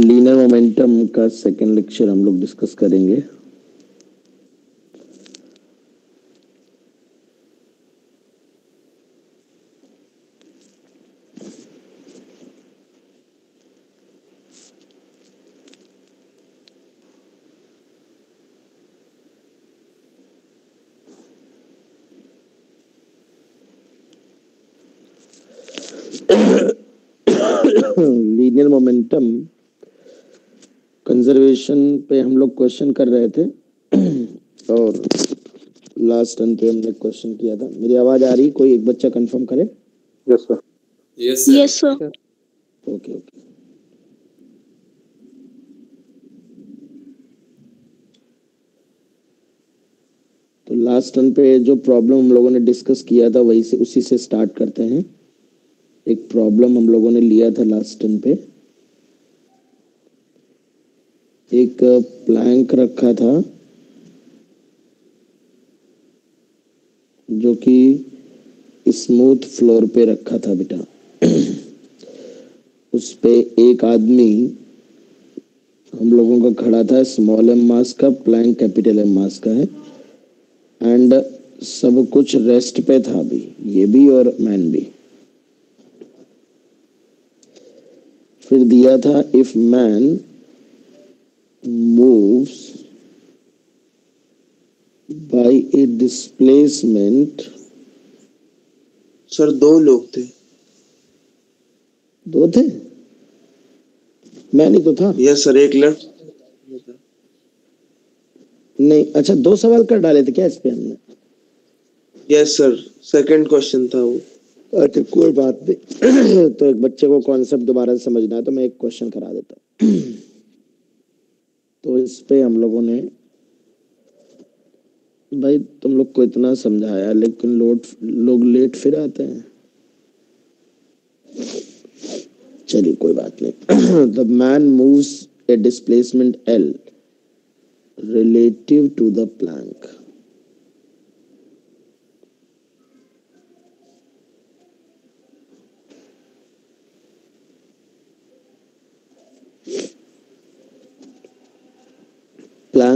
Linear momentum का second lecture हम लोग डिस्कस करेंगे लीनियर मोमेंटम कंजर्वेशन पे हम लोग क्वेश्चन कर रहे थे। और लास्ट टर्न पे हमने क्वेश्चन किया था। मेरी आवाज़ आ रही कोई एक बच्चा कंफर्म करे? Yes sir yes yes sir okay okay तो लास्ट टर्न पे जो प्रॉब्लम हम लोगों ने डिस्कस किया था वही से उसी से स्टार्ट करते हैं। एक प्रॉब्लम हम लोगों ने लिया था लास्ट टर्न पे। एक प्लैंक रखा था, जो कि स्मूथ फ्लोर पे रखा था बेटा। उस पे एक आदमी, हम लोगों का खड़ा था स्मॉल एम मास का प्लैंक कैपिटल एम मास का है। एंड सब कुछ रेस्ट पे था अभी, ये भी और मैन भी। फिर दिया था if man moves by a displacement sir दो लोग थे। दो थे? मैं नहीं तो था। यस सर एक लेफ़्ट नहीं अच्छा दो सवाल कर डाले थे क्या इस पे हमने? यस सर सेकंड क्वेश्चन था वो। अच्छा कोई बात नहीं। तो एक बच्चे को कॉन्सेप्ट दोबारा से समझना है तो मैं एक क्वेश्चन करा देता हूँ। तो इस पे हम लोगों ने, भाई तुम लोग को इतना समझाया, लेकिन लोट, लोग लेट फिर आते हैं चलिए कोई बात नहीं the man moves a displacement L relative to the plank.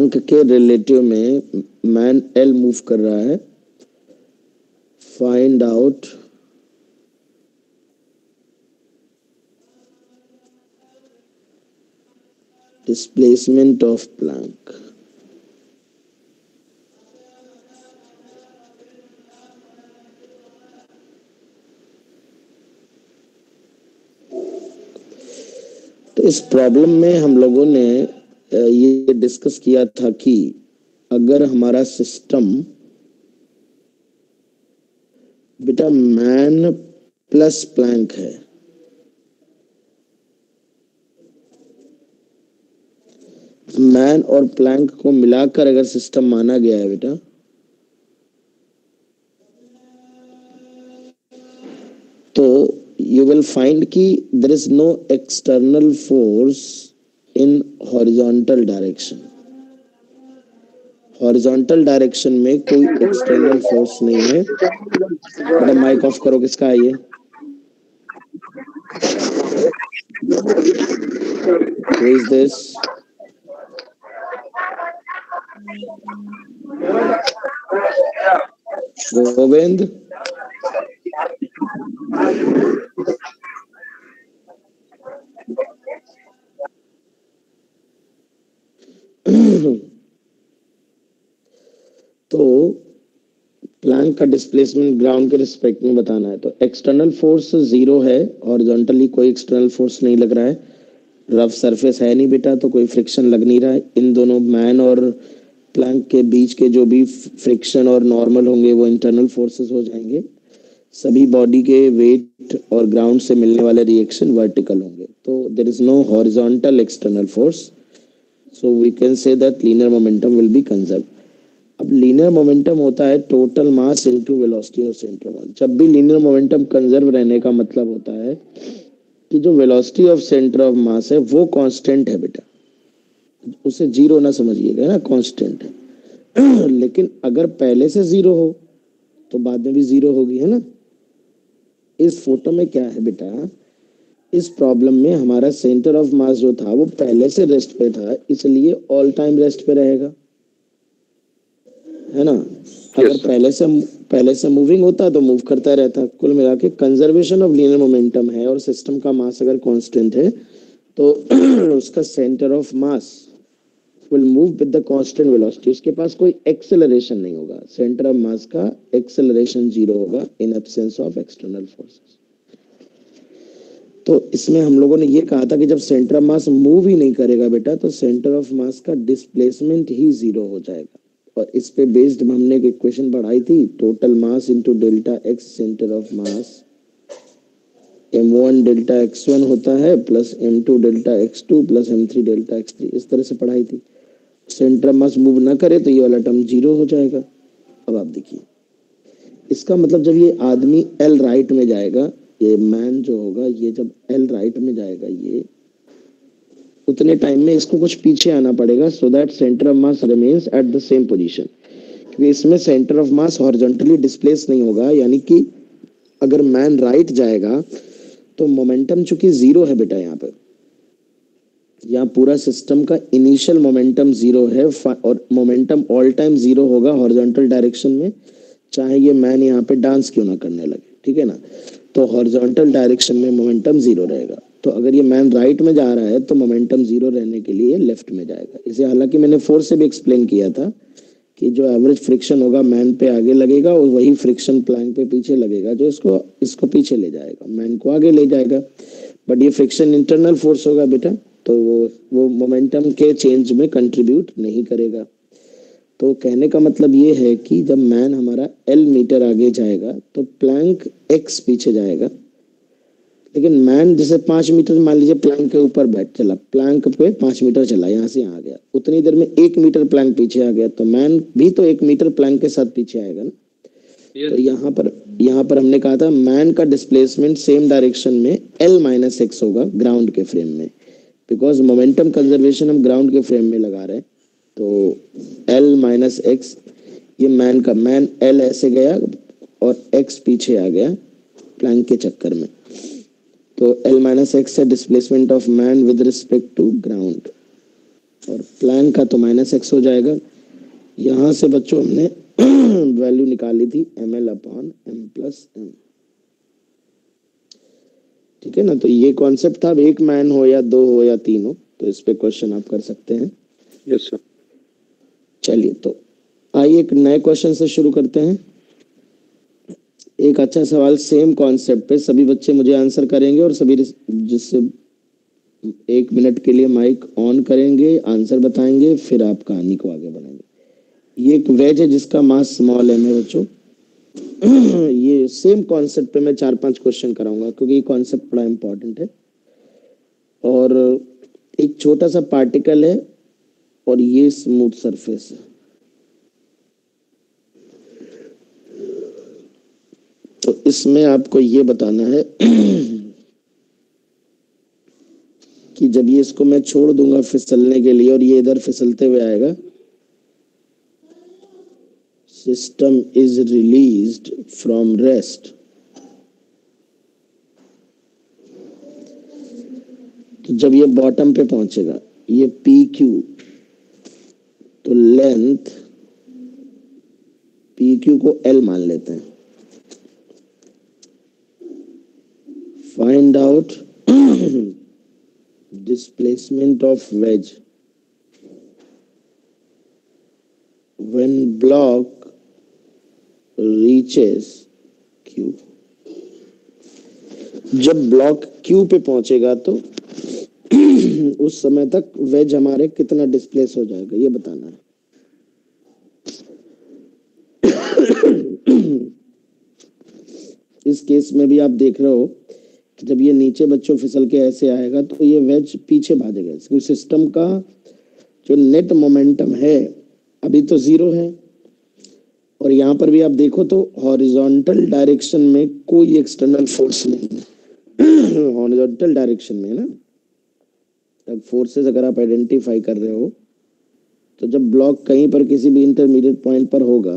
Plank के रिलेटिव में मैन एल मूव कर रहा है find out displacement of Planck. तो इस प्रॉब्लम में हम लोगों ने ये डिस्कस किया था कि अगर हमारा सिस्टम बेटा मैन प्लस प्लैंक है मैन और प्लैंक को मिलाकर अगर सिस्टम माना गया है बेटा तो यू विल फाइंड कि there is no external force in horizontal direction horizontal direction में कोई एक्सटर्नल फोर्स नहीं है। मैडम माइक ऑफ़ करो, किसका आइए दिस गोविंद प्लैंक का डिस्प्लेसमेंट ग्राउंड के रिस्पेक्ट में बताना है। तो एक्सटर्नल फोर्स ज़ीरो है हॉरिजॉन्टली कोई एक्सटर्नल फोर्स नहीं लग रहा है। रफ सरफेस है नहीं बेटा तो कोई फ्रिक्शन लग नहीं रहा है। इन दोनों मैन और प्लैंक के बीच के जो भी फ्रिक्शन और नॉर्मल होंगे, वो इंटरनल फोर्सेस हो जाएँगे। सभी बॉडी के वेट और ग्राउंड से मिलने वाले रिएक्शन वर्टिकल होंगे। तो there is no horizontal external force so we can say that linear momentum will be conserve अब लीनियर मोमेंटम होता है total mass into velocity of centre mass जब भी लीनियर मोमेंटम कंजर्व रहने का मतलब होता है कि जो velocity of centre of mass है, वो कांस्टेंट है बेटा। उसे ज़ीरो ना समझिएगा, ना कांस्टेंट है। लेकिन अगर पहले से ज़ीरो हो तो बाद में भी ज़ीरो होगी, है ना? इस फ़ोटो में क्या है बेटा? इस प्रॉब्लम में हमारा सेंटर ऑफ़ मास जो था, वो पहले से रेस्ट पे था, इसलिए ऑल टाइम रेस्ट पे रहेगा। है ना? अगर sir. पहले से पहले से मूविंग होता तो मूव करता रहता। कुल मिला के कंजर्वेशन ऑफ़ लीनियर मोमेंटम है और सिस्टम का मास अगर कांस्टेंट है तो उसका centre of mass will move with the constant velocity उसके पास कोई एक्सेलरेशन नहीं होगा। सेंटर ऑफ़ मास का एक्सेलरेशन ज़ीरो होगा in absence of external forces तो इसमें हम लोगों ने ये कहा था कि जब सेंटर ऑफ़ मास मूव ही नहीं करेगा बेटा तो सेंटर ऑफ़ मास का डिस्प्लेसमेंट ही ज़ीरो हो जाएगा। और इस पे बेस्ड हमने एक इक्वेशन पढ़ाई थी total mass into delta X centre of mass M one delta X one होता है plus M two delta X two plus M three delta X three इस तरह से पढ़ाई थी। सेंटर मास मूव ना करे तो ये वाला टर्म ज़ीरो हो जाएगा। अब आप देखिए, इसका मतलब जब ये आदमी एल राइट में जाएगा, ये मैन जो होगा, ये जब एल राइट में जाएगा, ये उतने टाइम में इसको कुछ पीछे आना पड़ेगा so that centre of mass remains at the same position क्योंकि इसमें centre of mass horizontally displace नहीं होगा, यानी कि अगर मैन राइट जाएगा तो मोमेंटम चूँकि ज़ीरो है बेटा यहाँ पे यहाँ पूरा सिस्टम का इनिशियल मोमेंटम ज़ीरो है और मोमेंटम ऑल टाइम ज़ीरो होगा हॉरिजॉन्टल डायरेक्शन में, चाहे ये मैन यहाँ पे डांस क्यों ना करने लगे, ठीक है ना? तो हॉरिजॉन्टल डायरेक्शन में मोमेंटम ज़ीरो रहेगा। तो अगर ये मैन राइट में जा रहा है तो मोमेंटम ज़ीरो रहने के लिए लेफ़्ट में जाएगा। इसे हालाँकि मैंने फोर्स से भी एक्सप्लेन किया था कि जो एवरेज फ्रिक्शन होगा मैन पे आगे लगेगा और वही फ्रिक्शन प्लैंक पे पीछे लगेगा, जो इसको इसको पीछे ले जाएगा। मैन को आगे ले जाएगा। बट ये फ्रिक्शन इंटरनल फोर्स होगा बेटा तो वो वो मोमेंटम के चेंज में कंट्रीब्यूट नहीं करेगा। तो कहने का मतलब ये है कि जब मैन हमारा एल मीटर आगे जाएगा तो प्लैंक एक्स पीछे जाएगा। लेकिन मैन जैसे पाँच मीटर मान लीजिए प्लैंक के ऊपर बैठ चला प्लैंक पे पाँच मीटर चला यहाँ से यहाँ आ गया। उतनी देर में एक मीटर प्लैंक पीछे आ गया तो मैन भी तो एक मीटर प्लैंक के साथ पीछे आएगा ना। तो यहाँ पर यहाँ पर हमने कहा था मैन का डिस्प्लेसमेंट सेम डायरेक्शन में एल माइनस एक्स होगा ग्राउंड के फ्रेम में। बिकॉज़ मोमेंटम कंजर्वेशन हम ग्राउंड के फ्रेम में लगा रहे हैं तो एल माइनस एक्स ये मैन का मैन एल ऐसे गया और एक्स पीछे आ गया प्लैंक के चक्कर में। तो एल माइनस एक्स है displacement of man with respect to ground और प्लैन का तो माइनस एक्स हो जाएगा। यहाँ से बच्चों हमने वैल्यू निकाली थी M L upon M plus M ठीक है ना? तो ये कॉन्सेप्ट था अब एक मैन हो या दो हो या तीन हो तो इस पे क्वेश्चन आप कर सकते हैं। यस सर चलिए तो आइए एक नए क्वेश्चन से शुरू करते हैं। एक अच्छा सवाल सेम कॉन्सेप्ट पे सभी बच्चे मुझे आंसर करेंगे और सभी जिससे एक मिनट के लिए माइक ऑन करेंगे आंसर बताएँगे, फिर आप कहानी को आगे बढ़ाएँगे। ये एक वेज है जिसका मास स्मॉल एम है बच्चों। ये सेम कॉन्सेप्ट पे मैं चार पाँच क्वेश्चन कराऊँगा, क्योंकि ये कॉन्सेप्ट बड़ा इंपॉर्टेंट है। और एक छोटा सा पार्टिकल है और ये स्मूथ सरफेस है। तो इसमें आपको ये बताना है कि जब ये इसको मैं छोड़ दूँगा फिसलने के लिए और ये इधर फिसलते हुए आएगा system is released from rest तो जब ये बॉटम पे पहुंचेगा, ये पी क्यू तो लेंथ पी क्यू को एल मान लेते हैं। Find out displacement of wedge. When block reaches q, जब ब्लॉक क्यू पे पहुंचेगा तो उस समय तक वेज हमारे कितना डिस्प्लेस हो जाएगा, ये बताना है। इस केस में भी आप देख रहे हो जब ये नीचे बच्चों फिसल के ऐसे आएगा तो ये वेज पीछे भागेगा। क्योंकि सिस्टम का जो नेट मोमेंटम है, अभी तो ज़ीरो है। और यहाँ पर भी आप देखो तो हॉरिजॉन्टल डायरेक्शन में कोई एक्सटर्नल फोर्स नहीं है। हॉरिजॉन्टल डायरेक्शन में ना? फोर्सेस अगर आप आइडेंटिफाई कर रहे हो तो जब ब्लॉक कहीं पर किसी भी इंटरमीडिएट पॉइंट पर होगा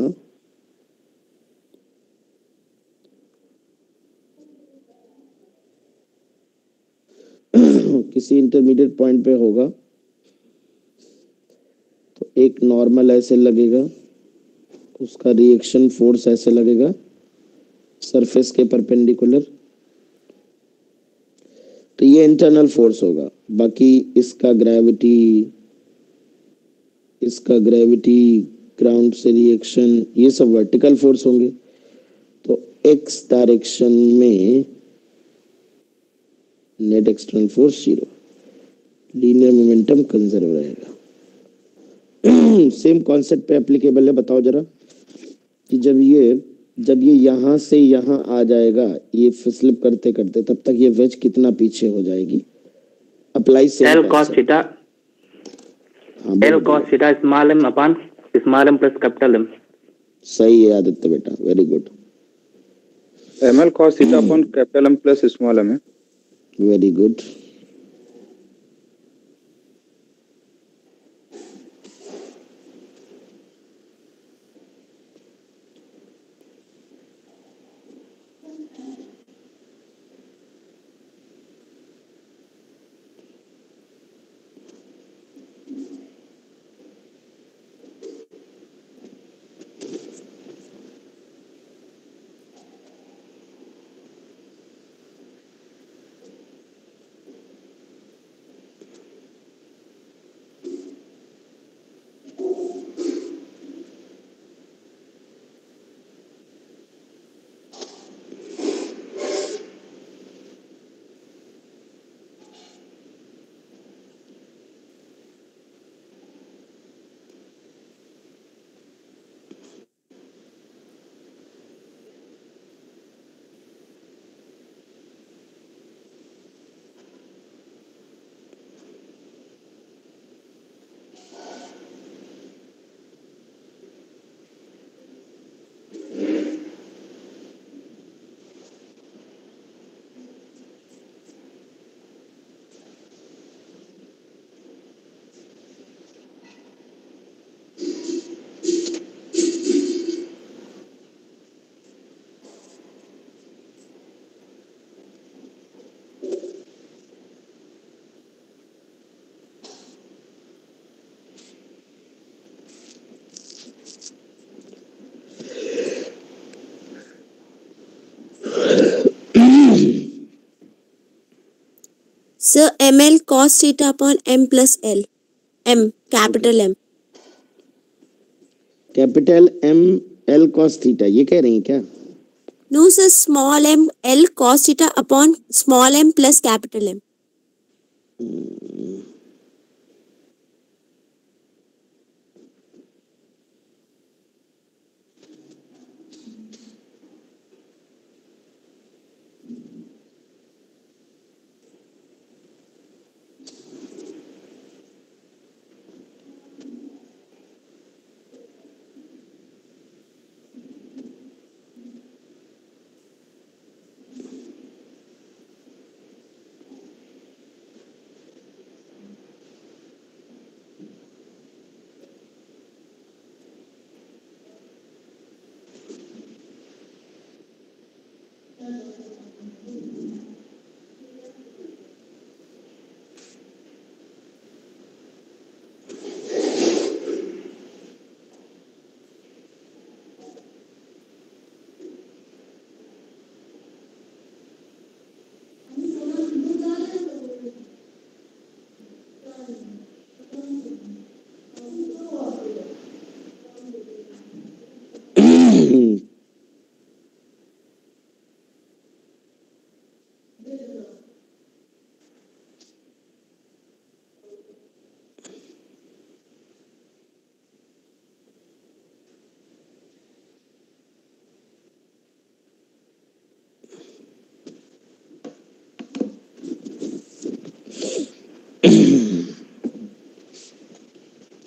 किसी इंटरमीडिएट पॉइंट पे होगा तो एक नॉर्मल ऐसे लगेगा, उसका रिएक्शन फोर्स ऐसे लगेगा सरफेस के परपेंडिकुलर तो ये इंटरनल फोर्स होगा। बाकी इसका ग्रेविटी इसका ग्रेविटी ग्राउंड से रिएक्शन ये सब वर्टिकल फोर्स होंगे। तो एक्स डायरेक्शन में net external force zero linear momentum conserve रहेगा। सेम कॉन्सेप्ट पे एप्लीकेबल है बताओ जरा। कि जब ये जब ये यहाँ से यहाँ आ जाएगा ये फ्लिप करते करते तब तक ये वेज कितना पीछे हो जाएगी? अप्लाई से L cos theta L cos theta small m upon small m plus capital M. सही है आदित्य बेटा very good M L cos theta upon capital M plus small M है। Very good M L cos theta upon M plus L M capital M capital M L cos theta ये कह रही है क्या? No sir small M L cos theta upon small M plus capital M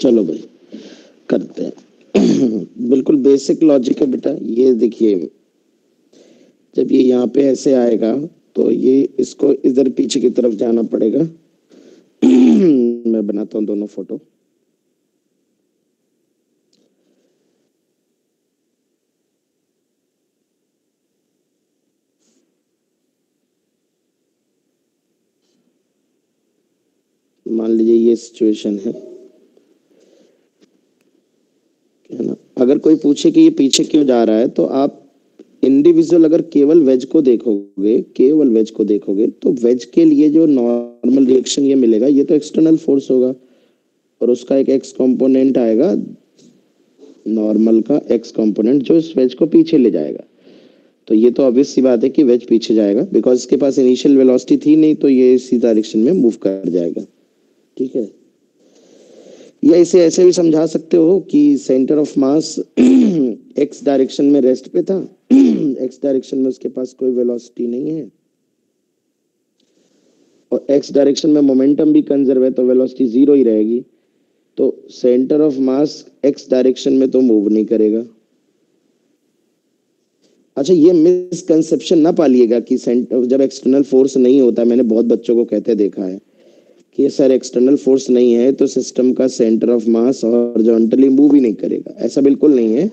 चलो भाई, करते हैं। बिल्कुल बेसिक लॉजिक है बेटा। ये देखिए, जब ये यहाँ पे ऐसे आएगा तो ये इसको इधर पीछे की तरफ़ जाना पड़ेगा। मैं बनाता हूँ दोनों फ़ोटो मान लीजिए ये सिचुएशन है ना अगर कोई पूछे कि ये पीछे क्यों जा रहा है तो आप इंडिविजुअल अगर केवल वेज को देखोगे, केवल वेज को देखोगे तो वेज के लिए जो नॉर्मल रिएक्शन ये मिलेगा, ये तो एक्सटर्नल फोर्स होगा और उसका एक एक्स कंपोनेंट आएगा नॉर्मल का एक्स कंपोनेंट जो इस वेज को पीछे ले जाएगा। तो ये तो ऑब्वियस सी बात है कि वेज पीछे जाएगा बिकॉज़ इसके पास इनिशियल वेलोसिटी थी नहीं तो ये इसी डायरेक्शन में मूव कर जाएगा। ठीक है? या इसे ऐसे भी समझा सकते हो कि centre of mass X direction में रेस्ट पे था। एक्स डायरेक्शन में उसके पास कोई वेलोसिटी नहीं है। और एक्स डायरेक्शन में मोमेंटम भी कंजर्व है तो वेलोसिटी ज़ीरो ही रहेगी। तो centre of mass X direction में तो मूव नहीं करेगा। अच्छा ये मिसकंसेप्शन ना पालिएगा कि जब एक्सटर्नल फोर्स नहीं होता, मैंने बहुत बच्चों को कहते देखा है। कि सर एक्सटर्नल फोर्स नहीं है तो सिस्टम का centre of mass horizontally move ही नहीं करेगा। ऐसा बिल्कुल नहीं है।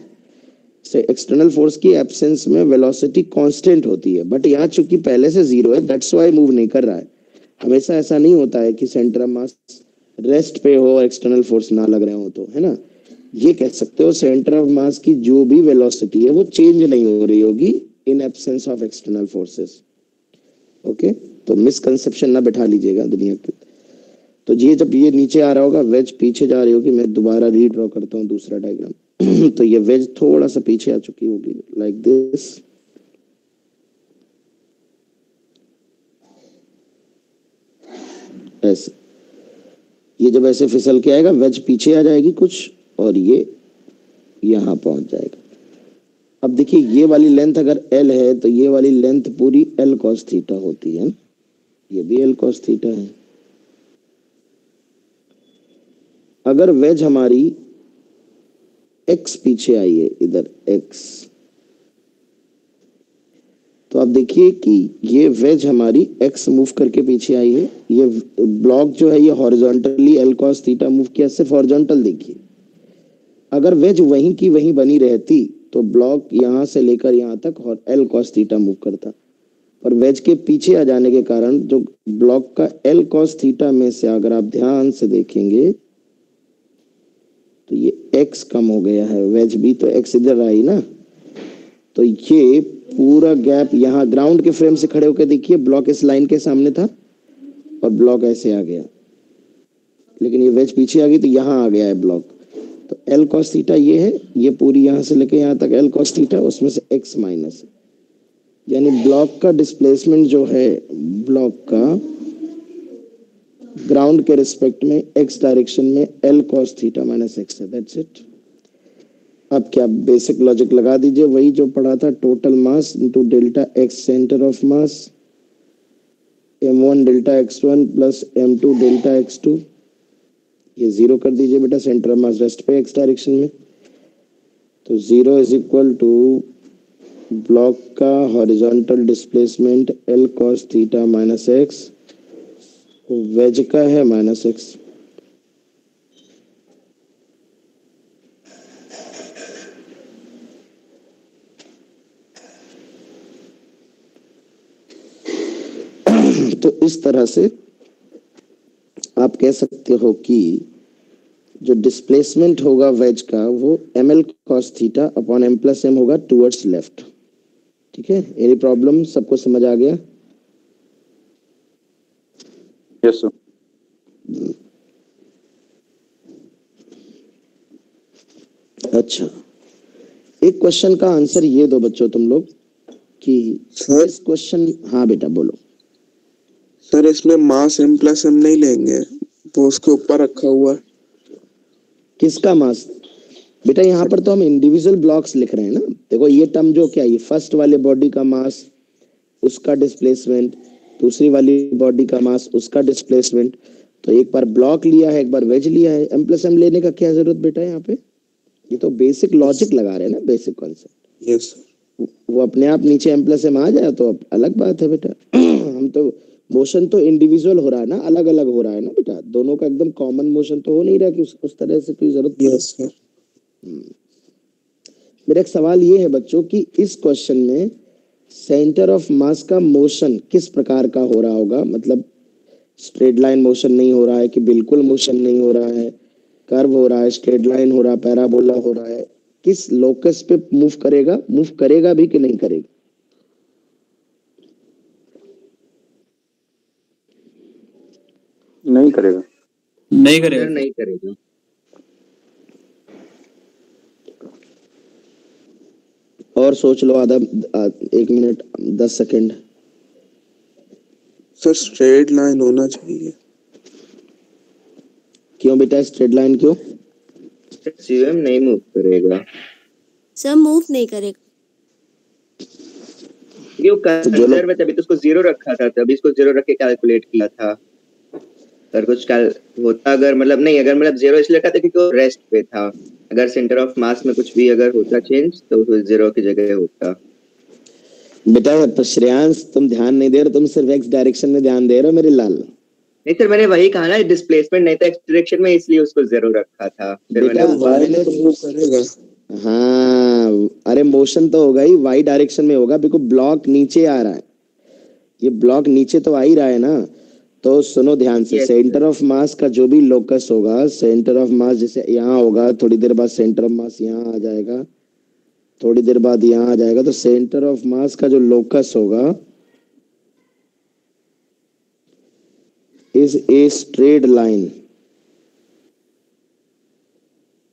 एक्सटर्नल फोर्स की एब्सेंस में वेलोसिटी कांस्टेंट होती है। बट यहाँ चूँकि पहले से ज़ीरो है दैट्स व्हाई मूव नहीं कर रहा है। हमेशा ऐसा नहीं होता है कि सेंटर ऑफ़ मास रेस्ट पे हो एक्सटर्नल फोर्स ना लग रहे हो तो है ना? ये कह सकते हो सेंटर ऑफ़ मास की जो भी वेलोसिटी है, वो चेंज नहीं हो रही होगी in absence of external forces okay तो मिसकंसेप्शन ना बैठा लीजिएगा दुनिया के तो ये जब ये नीचे आ रहा होगा वेज पीछे जा रही होगी, मैं दोबारा रीड्रॉ करता हूँ दूसरा डायग्राम तो ये वेज थोड़ा सा पीछे आ चुकी होगी लाइक दिस ऐसे। ये जब ऐसे फिसल के आएगा वेज पीछे आ जाएगी कुछ, और ये यहाँ पहुँच जाएगा। अब देखिए, ये वाली लेंथ अगर एल है तो ये वाली लेंथ पूरी एल कॉस थीटा होती है। ये भी एल कॉस थीटा है। अगर वेज हमारी एक्स पीछे आई है, इधर एक्स तो आप देखिए कि ये वेज हमारी एक्स मूव करके पीछे आई है। ये ब्लॉक जो है, ये horizontally L cos theta move किया, सिर्फ़ हॉरिजॉन्टल देखिए। अगर वेज वहीं की वहीं बनी रहती तो ब्लॉक यहाँ से लेकर यहाँ तक और एल कॉस थीटा मूव करता। पर वेज के पीछे आ जाने के कारण, जो ब्लॉक का एल कॉस थीटा में से अगर आप ध्यान से देखेंगे तो ये एक्स कम हो गया है। वेज भी तो एक्स इधर आई ना। तो ये पूरा गैप यहाँ ग्राउंड के फ्रेम से खड़े होकर देखिए ब्लॉक इस लाइन के सामने था और ब्लॉक ऐसे आ गया। लेकिन ये वेज पीछे आ गई तो यहाँ आ गया है ब्लॉक तो एल कॉस थीटा ये है, ये पूरी यहाँ से लेके यहाँ तक एल कॉस थीटा उसमें से एक्स माइनस यानी ब्लॉक का डिस्प्लेसमेंट जो है ब्लॉक का ग्राउंड के रिस्पेक्ट में एक्स डायरेक्शन में L cos theta minus X है दैट्स इट अब क्या बेसिक लॉजिक लगा दीजिए, वही जो पढ़ा था total mass into delta X centre of mass M one delta X one plus M two delta X two ये ज़ीरो कर दीजिए बेटा सेंटर ऑफ़ मास रेस्ट पे एक्स डायरेक्शन में. तो zero is equal to block का horizontal displacement L cos theta minus X wedge का है माइनस एक्स? तो इस तरह से आप कह सकते हो कि जो डिस्प्लेसमेंट होगा वेज का, वो M L cos theta upon M plus M होगा टूवर्ड्स लेफ़्ट ठीक है? एनी प्रॉब्लम सबको समझ आ गया? यस सर अच्छा। एक क्वेश्चन का आंसर ये दो बच्चों तुम लोग कि सर इस क्वेश्चन हाँ बेटा बोलो। सर इसमें मास एम प्लस एम नहीं लेंगे वो उसके ऊपर रखा हुआ किसका मास बेटा यहाँ पर तो हम इंडिविजुअल ब्लॉक्स लिख रहे हैं ना। देखो ये टर्म जो क्या है फ़र्स्ट वाले बॉडी का मास उसका डिस्प्लेसमेंट दूसरी वाली बॉडी का मास उसका डिस्प्लेसमेंट तो एक बार ब्लॉक लिया है एक बार वेज लिया है। एम प्लस एम लेने का क्या ज़रूरत बेटा यहाँ पे? ये तो बेसिक लॉजिक लगा रहे हैं ना बेसिक कॉन्सेप्ट यस वो अपने आप नीचे एम प्लस एम आ जाए तो अलग बात है बेटा। हम तो मोशन तो इंडिविजुअल हो रहा है ना अलग अलग हो रहा है ना बेटा। दोनों का एकदम कॉमन मोशन तो हो नहीं रहा कि उस, उस तरह से कोई ज़रूरत पड़े। यस मेरा एक सवाल ये है बच्चों कि इस क्वेश्चन में सेंटर ऑफ़ मास का मोशन किस प्रकार का हो रहा होगा? मतलब स्ट्रेट लाइन मोशन नहीं हो रहा है कि बिल्कुल मोशन नहीं हो रहा है? कर्व हो रहा है स्ट्रेट लाइन हो रहा है पैराबोला हो रहा है। किस लोकस पे मूव करेगा? मूव करेगा भी कि नहीं करेगा? नहीं करेगा। नहीं करेगा। नहीं करेगा। और सोच लो आधा एक मिनट दस सेकंड। सर स्ट्रेट लाइन होना चाहिए। क्यों बेटा स्ट्रेट लाइन क्यों? सीएम नहीं मूव करेगा। सर मूव नहीं करेगा। क्यों? तो कंजर्व है तभी तो उसको ज़ीरो रखा था तभी इसको ज़ीरो रख के कैलकुलेट किया था। अगर कुछ कैल होता अगर मतलब नहीं अगर मतलब ज़ीरो इसलिए रखा था क्योंकि वो रेस्ट पे था। अगर सेंटर ऑफ़ मास में कुछ भी अगर होता चेंज तो ज़ीरो की जगह होता। बेटा तो श्रेयांश तुम ध्यान नहीं दे रहे तुम सिर्फ़ एक्स डायरेक्शन में ध्यान दे रहे हो मेरे लाल। नहीं सर मैंने वही कहा ना डिस्प्लेसमेंट नहीं था एक्स डायरेक्शन में इसलिए उसको ज़ीरो रखा था। तो करेगा। हाँ अरे मोशन तो होगा ही वाई डायरेक्शन में होगा बिल्कुल ब्लॉक नीचे आ रहा है। ये ब्लॉक नीचे तो आ ही रहा है ना। तो सुनो ध्यान से सेंटर ऑफ़ मास का जो भी लोकस होगा सेंटर ऑफ़ मास जैसे यहाँ होगा थोड़ी देर बाद सेंटर ऑफ़ मास यहाँ आ जाएगा थोड़ी देर बाद यहाँ आ जाएगा तो सेंटर ऑफ़ मास का जो लोकस होगा is a straight line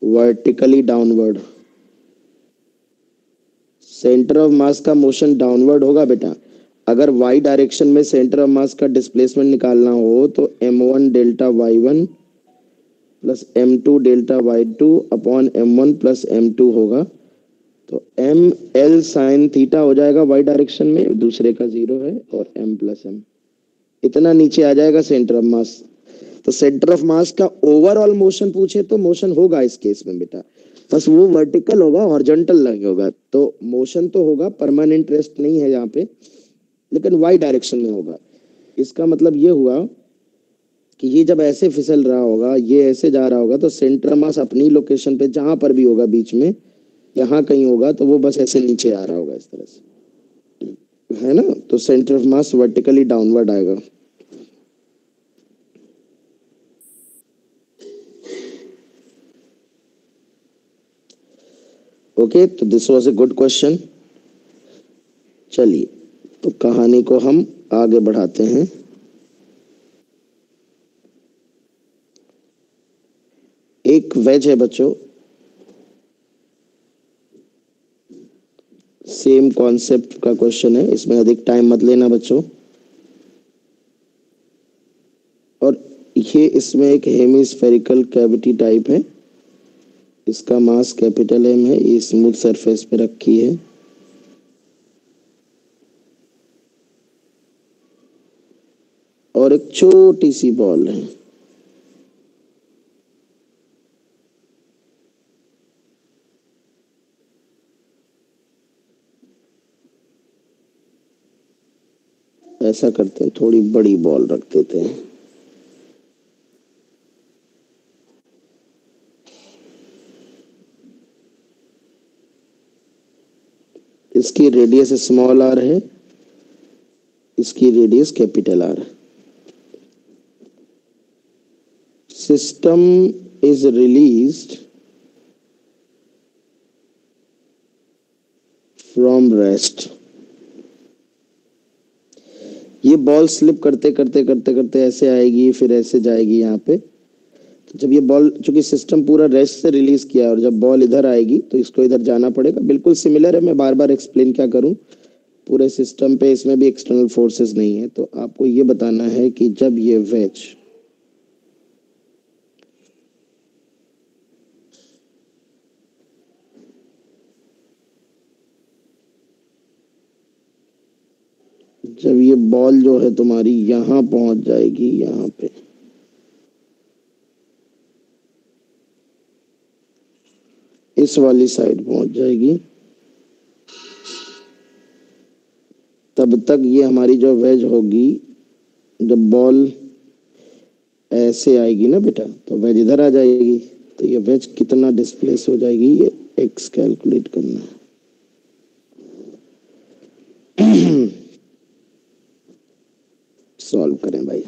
vertically downward centre of mass का मोशन डाउनवर्ड होगा बेटा। अगर y डायरेक्शन में सेंटर ऑफ़ मास का डिस्प्लेसमेंट निकालना हो तो m1 delta y1 plus m2 delta y2 upon m1 plus m2 होगा। तो m, l साइन थीटा हो जाएगा y डायरेक्शन में, दूसरे का ज़ीरो है और m प्लस m इतना नीचे आ जाएगा सेंटर ऑफ़ मास तो सेंटर ऑफ़ मास का ओवरऑल मोशन पूछे तो मोशन होगा इस केस में बेटा। बस वो वर्टिकल होगा हॉरिजॉन्टल नहीं होगा। तो मोशन तो होगा परमानेंट रेस्ट नहीं है यहाँ पे। लेकिन वाई डायरेक्शन में होगा। इसका मतलब ये हुआ कि ये जब ऐसे फिसल रहा होगा, ये ऐसे जा रहा होगा तो सेंटर मास अपनी लोकेशन पे जहाँ पर भी होगा बीच में, यहाँ कहीं होगा तो वो बस ऐसे नीचे आ रहा होगा इस तरह से। है ना? तो centre of mass vertically downward आएगा। ओके तो this was a good question चलिए। तो कहानी को हम आगे बढ़ाते हैं। एक वेज है बच्चों। सेम कॉन्सेप्ट का क्वेश्चन है। इसमें अधिक टाइम मत लेना बच्चों। और ये इसमें एक हेमिस्फेरिकल कैविटी टाइप है। इसका मास कैपिटल एम है। ये स्मूथ सरफेस पे रखी है। और एक छोटी सी बॉल है। ऐसा करते हैं, थोड़ी बड़ी बॉल रख देते हैं। इसकी रेडियस स्मॉल आर है, इसकी रेडियस कैपिटल आर है। System is released from rest. ये बॉल स्लिप करते करते करते करते ऐसे आएगी, फिर ऐसे जाएगी यहाँ पे। तो जब ये बॉल चूँकि सिस्टम पूरा रेस्ट से रिलीज़ किया और जब बॉल इधर आएगी तो इसको इधर जाना पड़ेगा। बिल्कुल सिमिलर है, मैं बार बार एक्सप्लेन क्या करूँ? पूरे सिस्टम पे इसमें भी एक्सटर्नल फोर्सेस नहीं है तो आपको ये बताना है कि जब ये वेज जब ये बॉल जो है तुम्हारी यहाँ पहुँच जाएगी, यहाँ पे। इस वाली साइड पहुँच जाएगी। तब तक ये हमारी जो वेज होगी, जब बॉल ऐसे आएगी ना बेटा तो वेज इधर आ जाएगी। तो ये वेज कितना डिस्प्लेस हो जाएगी, ये एक्स कैलकुलेट करना है सॉल्व करें भाई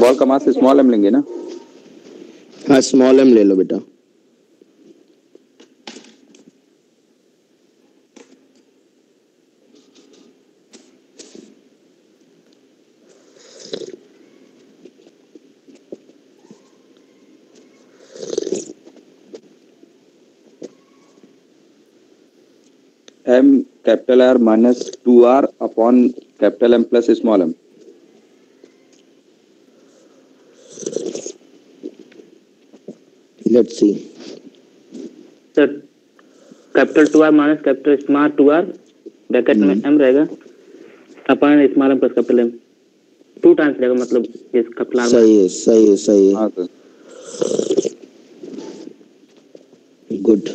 बॉल का मास स्मॉल एम लेंगे ना? हाँ स्मॉल एम ले लो बेटा। M capital R minus two R upon capital M plus small let's see sir capital two R minus capital small two R bracket में एम रहेगा। Upon small M plus capital M two times रहेगा मतलब इस capital सही है सही है सही है। हाँ sir good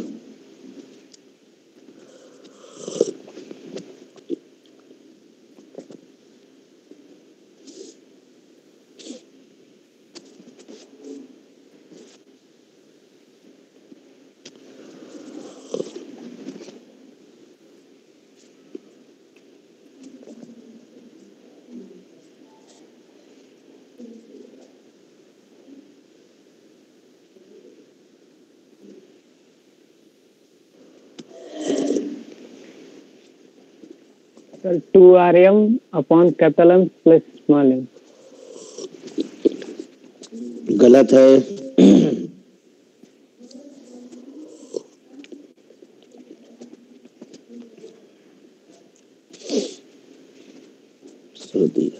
two R M upon capital M plus small M गलत है श्रुति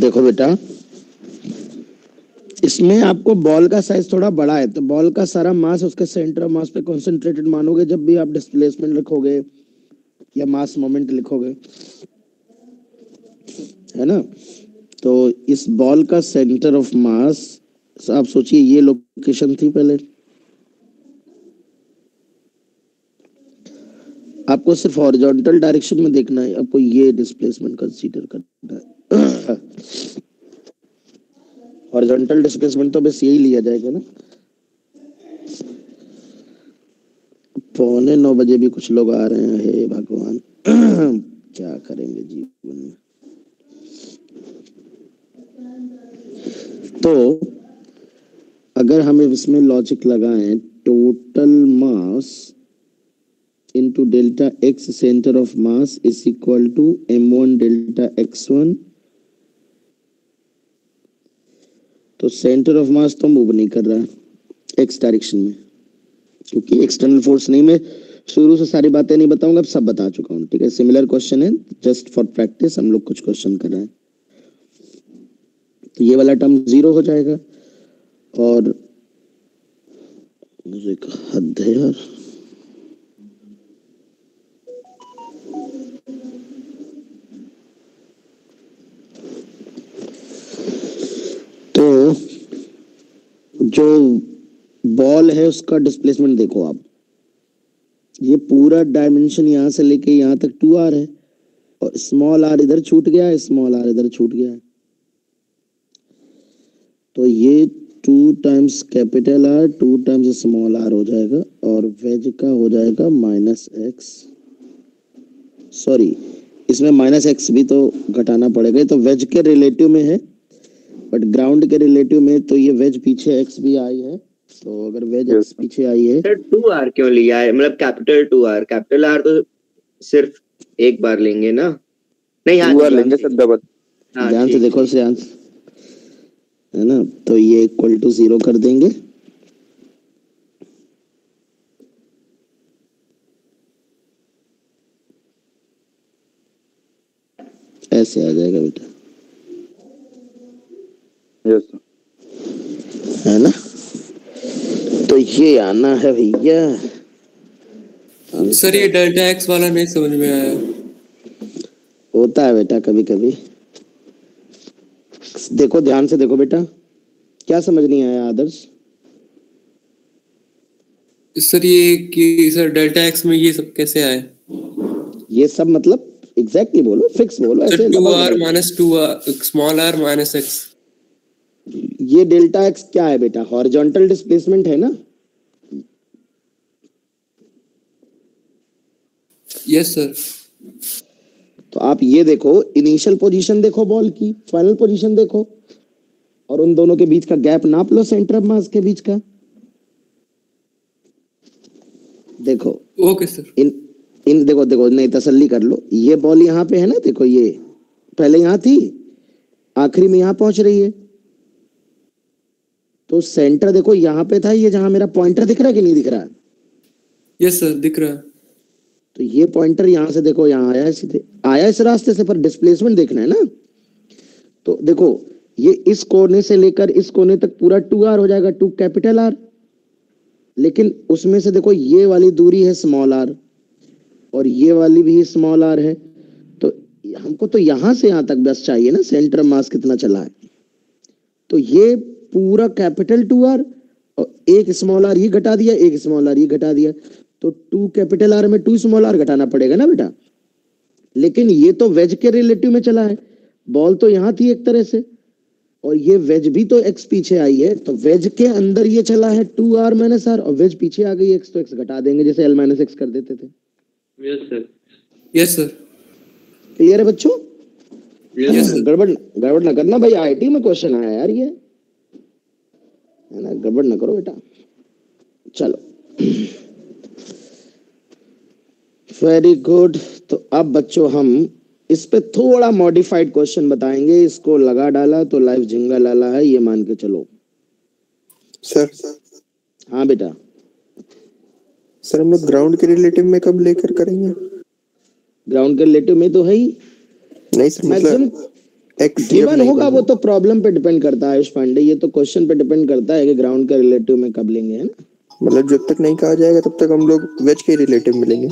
देखो बेटा इसमें आपको बॉल का साइज़ थोड़ा बड़ा है तो बॉल का सारा मास उसके सेंटर ऑफ़ मास पे कंसंट्रेटेड मानोगे जब भी आप डिस्प्लेसमेंट लिखोगे या मास मोमेंट लिखोगे, है ना? तो इस बॉल का सेंटर ऑफ़ मास आप सोचिए ये लोकेशन थी पहले। आपको सिर्फ़ हॉरिजॉन्टल डायरेक्शन में देखना है, आपको ये डिस्प्लेसमेंट कंसीडर करना है। हॉरिजॉन्टल डिस्प्लेसमेंट तो बस यही लिया जाएगा ना। पौने नौ बजे भी कुछ लोग आ रहे हैं, हे भगवान। क्या करेंगे जीवन में? तो अगर हम इसमें लॉजिक लगाएँ total mass into delta x center of mass is equal to m1 delta x1 तो सेंटर ऑफ़ मास तो मूव नहीं कर रहा एक्स डायरेक्शन में। क्योंकि एक्सटर्नल फोर्स नहीं मैं। शुरू से सारी बातें नहीं बताऊँगा सब बता चुका हूँ, ठीक है? सिमिलर क्वेश्चन है जस्ट फॉर प्रैक्टिस हम लोग कुछ क्वेश्चन कर रहे हैं। तो ये वाला टर्म ज़ीरो हो जाएगा। और मुझे हद है यार तो जो बॉल है उसका डिस्प्लेसमेंट देखो आप। ये पूरा डायमेंशन यहाँ से लेके यहाँ तक टू आर है। और स्मॉल आर इधर छूट गया है स्मॉल आर इधर छूट गया है। तो ये two times capital R two times small R हो जाएगा और वेज का हो जाएगा माइनस एक्स सॉरी इसमें माइनस एक्स भी तो घटाना पड़ेगा। तो वेज के रिलेटिव में है। बट ग्राउंड के रिलेटिव में तो ये वेज पीछे एक्स भी आई है। तो अगर वेज एक्स पीछे आई है। सर टू आर क्यों लिया है? मतलब capital two R capital R तो सिर्फ़ एक बार लेंगे ना? नहीं हाँ टू आर लेंगे हाँ सर डबल हाँ, ध्यान से देखो श्रेयांश है ना? तो ये इक्वल टू ज़ीरो कर देंगे। ऐसे आ जाएगा बेटा। है ना? तो ये आना है भैया। सर ये डेल्टा एक्स वाला नहीं समझ में आया। होता है बेटा कभी कभी देखो ध्यान से देखो बेटा। क्या समझ नहीं आया आदर्श? सर ये कि सर डेल्टा एक्स में ये सब कैसे आए? ये सब मतलब एग्जैक्टली बोलो फिक्स बोलो ऐसे two R minus two R small R minus X ये डेल्टा एक्स क्या है बेटा? हॉरिजॉन्टल डिस्प्लेसमेंट है ना? यस yes, सर तो आप ये देखो इनिशियल पोजीशन देखो बॉल की फाइनल पोजीशन देखो और उन दोनों के बीच का गैप नाप लो सेंटर ऑफ़ मास के बीच का। देखो ओके सर इन इन देखो देखो नहीं तसल्ली कर लो। ये बॉल यहाँ पे है ना? देखो ये पहले यहाँ थी आखिरी में यहाँ पहुँच रही है। तो सेंटर देखो यहाँ पे था ये जहाँ मेरा पॉइंटर दिख रहा है कि नहीं दिख रहा है? यस सर दिख रहा है। तो ये पॉइंटर यहाँ से देखो यहाँ आया सीधे आया इस रास्ते से पर डिस्प्लेसमेंट देखना है ना? तो देखो ये इस कोने से लेकर इस कोने तक पूरा टू आर हो जाएगा टू कैपिटल आर लेकिन उसमें से देखो ये वाली दूरी है स्मॉल आर और ये वाली भी स्मॉल आर है। तो हमको तो यहाँ से यहाँ तक बस चाहिए ना सेंटर मास कितना चला है? तो ये पूरा कैपिटल टू आर और एक स्मॉल आर ये घटा दिया एक स्मॉल आर ये घटा दिया। तो टू कैपिटल आर में टू स्मॉल आर घटाना पड़ेगा ना बेटा? लेकिन ये तो वेज के रिलेटिव में चला है। बॉल तो यहाँ थी एक तरह से। और ये वेज भी तो एक्स पीछे आई है तो वेज के अंदर ये चला है टू आर माइनस आर और वेज पीछे आ गई एक्स तो एक्स घटा देंगे जैसे एल माइनस एक्स कर देते थे। Yes sir yes sir clear है बच्चों? गड़बड़ गड़बड़ ना करना भाई आईटी में क्वेश्चन आया यार ये। है ना? गड़बड़ ना करो बेटा। चलो। वेरी गुड तो अब बच्चों हम इस पे थोड़ा मॉडिफाइड क्वेश्चन बताएँगे। इसको लगा डाला तो लाइव झिंगा लाला है ये मान के चलो। सर हाँ बेटा। सर हम लोग ग्राउंड के रिलेटिव में कब लेकर करेंगे? ग्राउंड के रिलेटिव में तो है ही। नहीं सर मतलब गिवन होगा वो तो प्रॉब्लम पे डिपेंड करता है आयुष पांडे। ये तो क्वेश्चन पे डिपेंड करता है कि ग्राउंड के रिलेटिव में कब लेंगे है ना? मतलब जब तक नहीं कहा जाएगा तब तक हम लोग वेज के रिलेटिव मिलेंगे।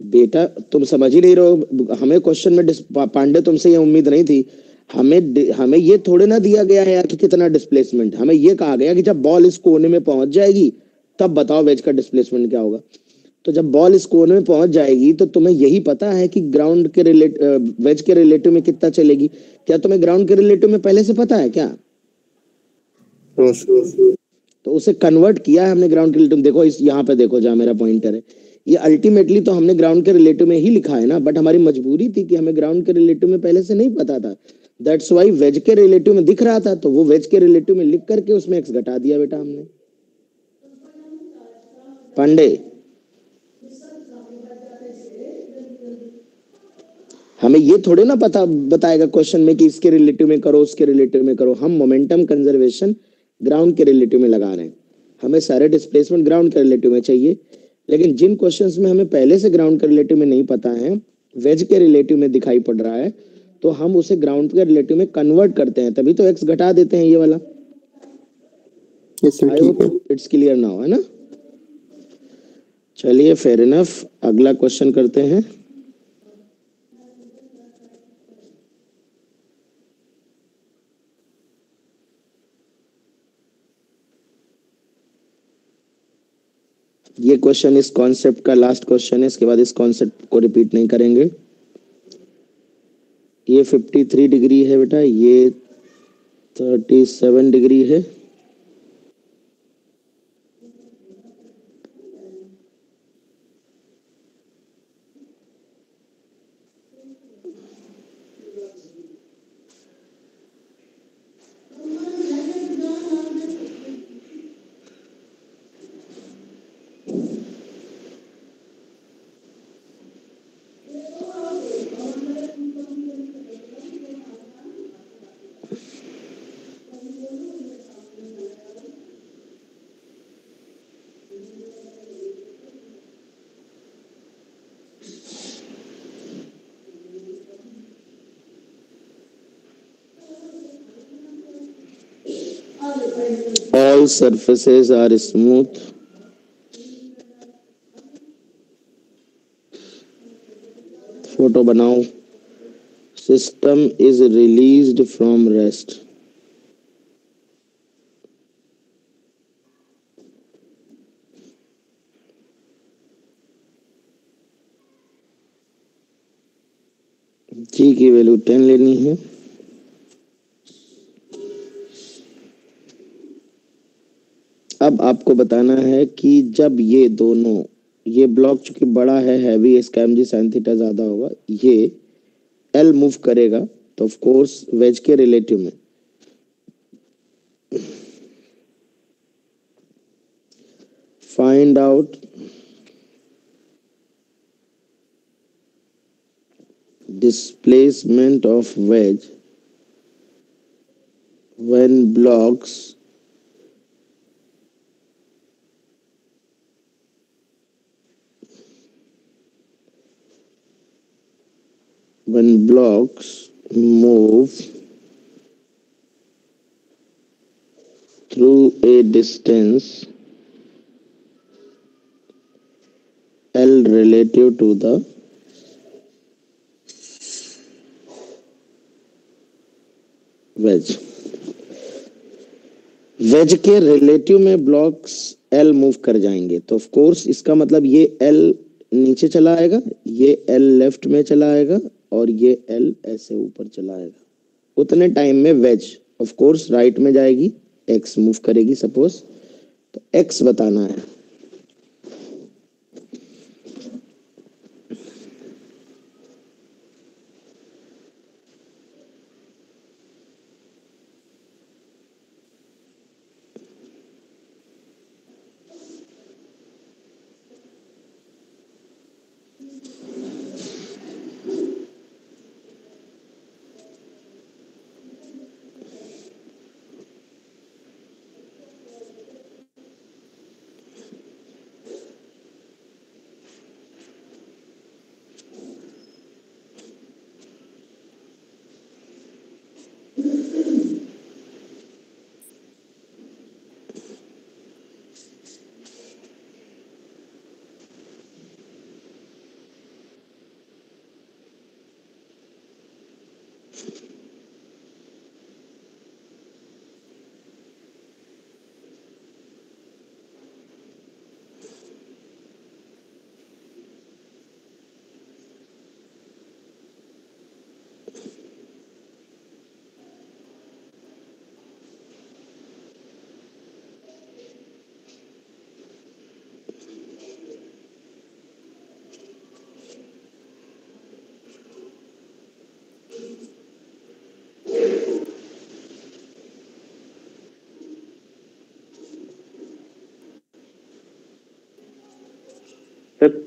बेटा तुम समझ ही नहीं रहो हमें क्वेश्चन में पांडे तुमसे ये उम्मीद नहीं थी। हमें हमें ये थोड़े ना दिया गया है कि कितना डिस्प्लेसमेंट हमें ये कहा गया कि जब बॉल इस कोने में पहुँच जाएगी तब बताओ वेज का डिस्प्लेसमेंट क्या होगा। तो जब बॉल इस कोने में पहुँच जाएगी तो तुम्हें यही पता है कि ग्राउंड के रिलेट वेज के रिलेटिव में कितना चलेगी। क्या तुम्हें ग्राउंड के रिलेटिव में पहले से पता है क्या? तो उसे कन्वर्ट किया है हमने ग्राउंड के रिलेटिव देखो इस, यहाँ पे देखो जहाँ मेरा पॉइंटर है। ये अल्टीमेटली तो हमने ग्राउंड के रिलेटिव में ही लिखा है ना बट हमारी मजबूरी थी कि हमें ग्राउंड के रिलेटिव में पहले से नहीं पता था। दैट्स वाई वेज के रिलेटिव में दिख रहा था तो वो वेज के रिलेटिव में लिख करके उसमें एक्स घटा दिया बेटा हमने। पांडे हमें ये थोड़े ना पता बताएगा क्वेश्चन में कि इसके रिलेटिव में करो उसके रिलेटिव में करो। हम मोमेंटम कंजर्वेशन ग्राउंड के रिलेटिव में लगा रहे हैं। हमें सारे डिस्प्लेसमेंट ग्राउंड के रिलेटिव में चाहिए। लेकिन जिन क्वेश्चंस में हमें पहले से ग्राउंड के रिलेटिव में नहीं पता है वेज के रिलेटिव में दिखाई पड़ रहा है तो हम उसे ग्राउंड के रिलेटिव में कन्वर्ट करते हैं। तभी तो एक्स घटा देते हैं ये वाला। है। इट्स क्लियर नाउ है ना? चलिए फेयर इनफ अगला क्वेश्चन करते हैं। ये क्वेश्चन इस कॉन्सेप्ट का लास्ट क्वेश्चन है, इसके बाद इस कॉन्सेप्ट को रिपीट नहीं करेंगे। ये 53 डिग्री है बेटा, ये 37 डिग्री है। all surfaces are smooth. Photo बनाओ system is released from rest g की वैल्यू टेन लेनी बताना है कि जब ये दोनों, ये ब्लॉक चूँकि बड़ा है हैवी इसका एम जी साइन थीटा ज़्यादा होगा, ये एल मूव करेगा तो ऑफ़ कोर्स वेज के रिलेटिव में। Find out displacement of wedge when blocks when blocks move through a distance L relative to the wedge wedge के रिलेटिव में ब्लॉक्स एल मूव कर जाएँगे। तो ऑफ़ कोर्स इसका मतलब ये एल नीचे चला आएगा, ये एल लेफ़्ट में चला आएगा और ये एल ऐसे ऊपर चला आएगा उतने टाइम में वेज ऑफ़ कोर्स राइट में जाएगी एक्स मूव करेगी सपोज़ तो एक्स बताना है।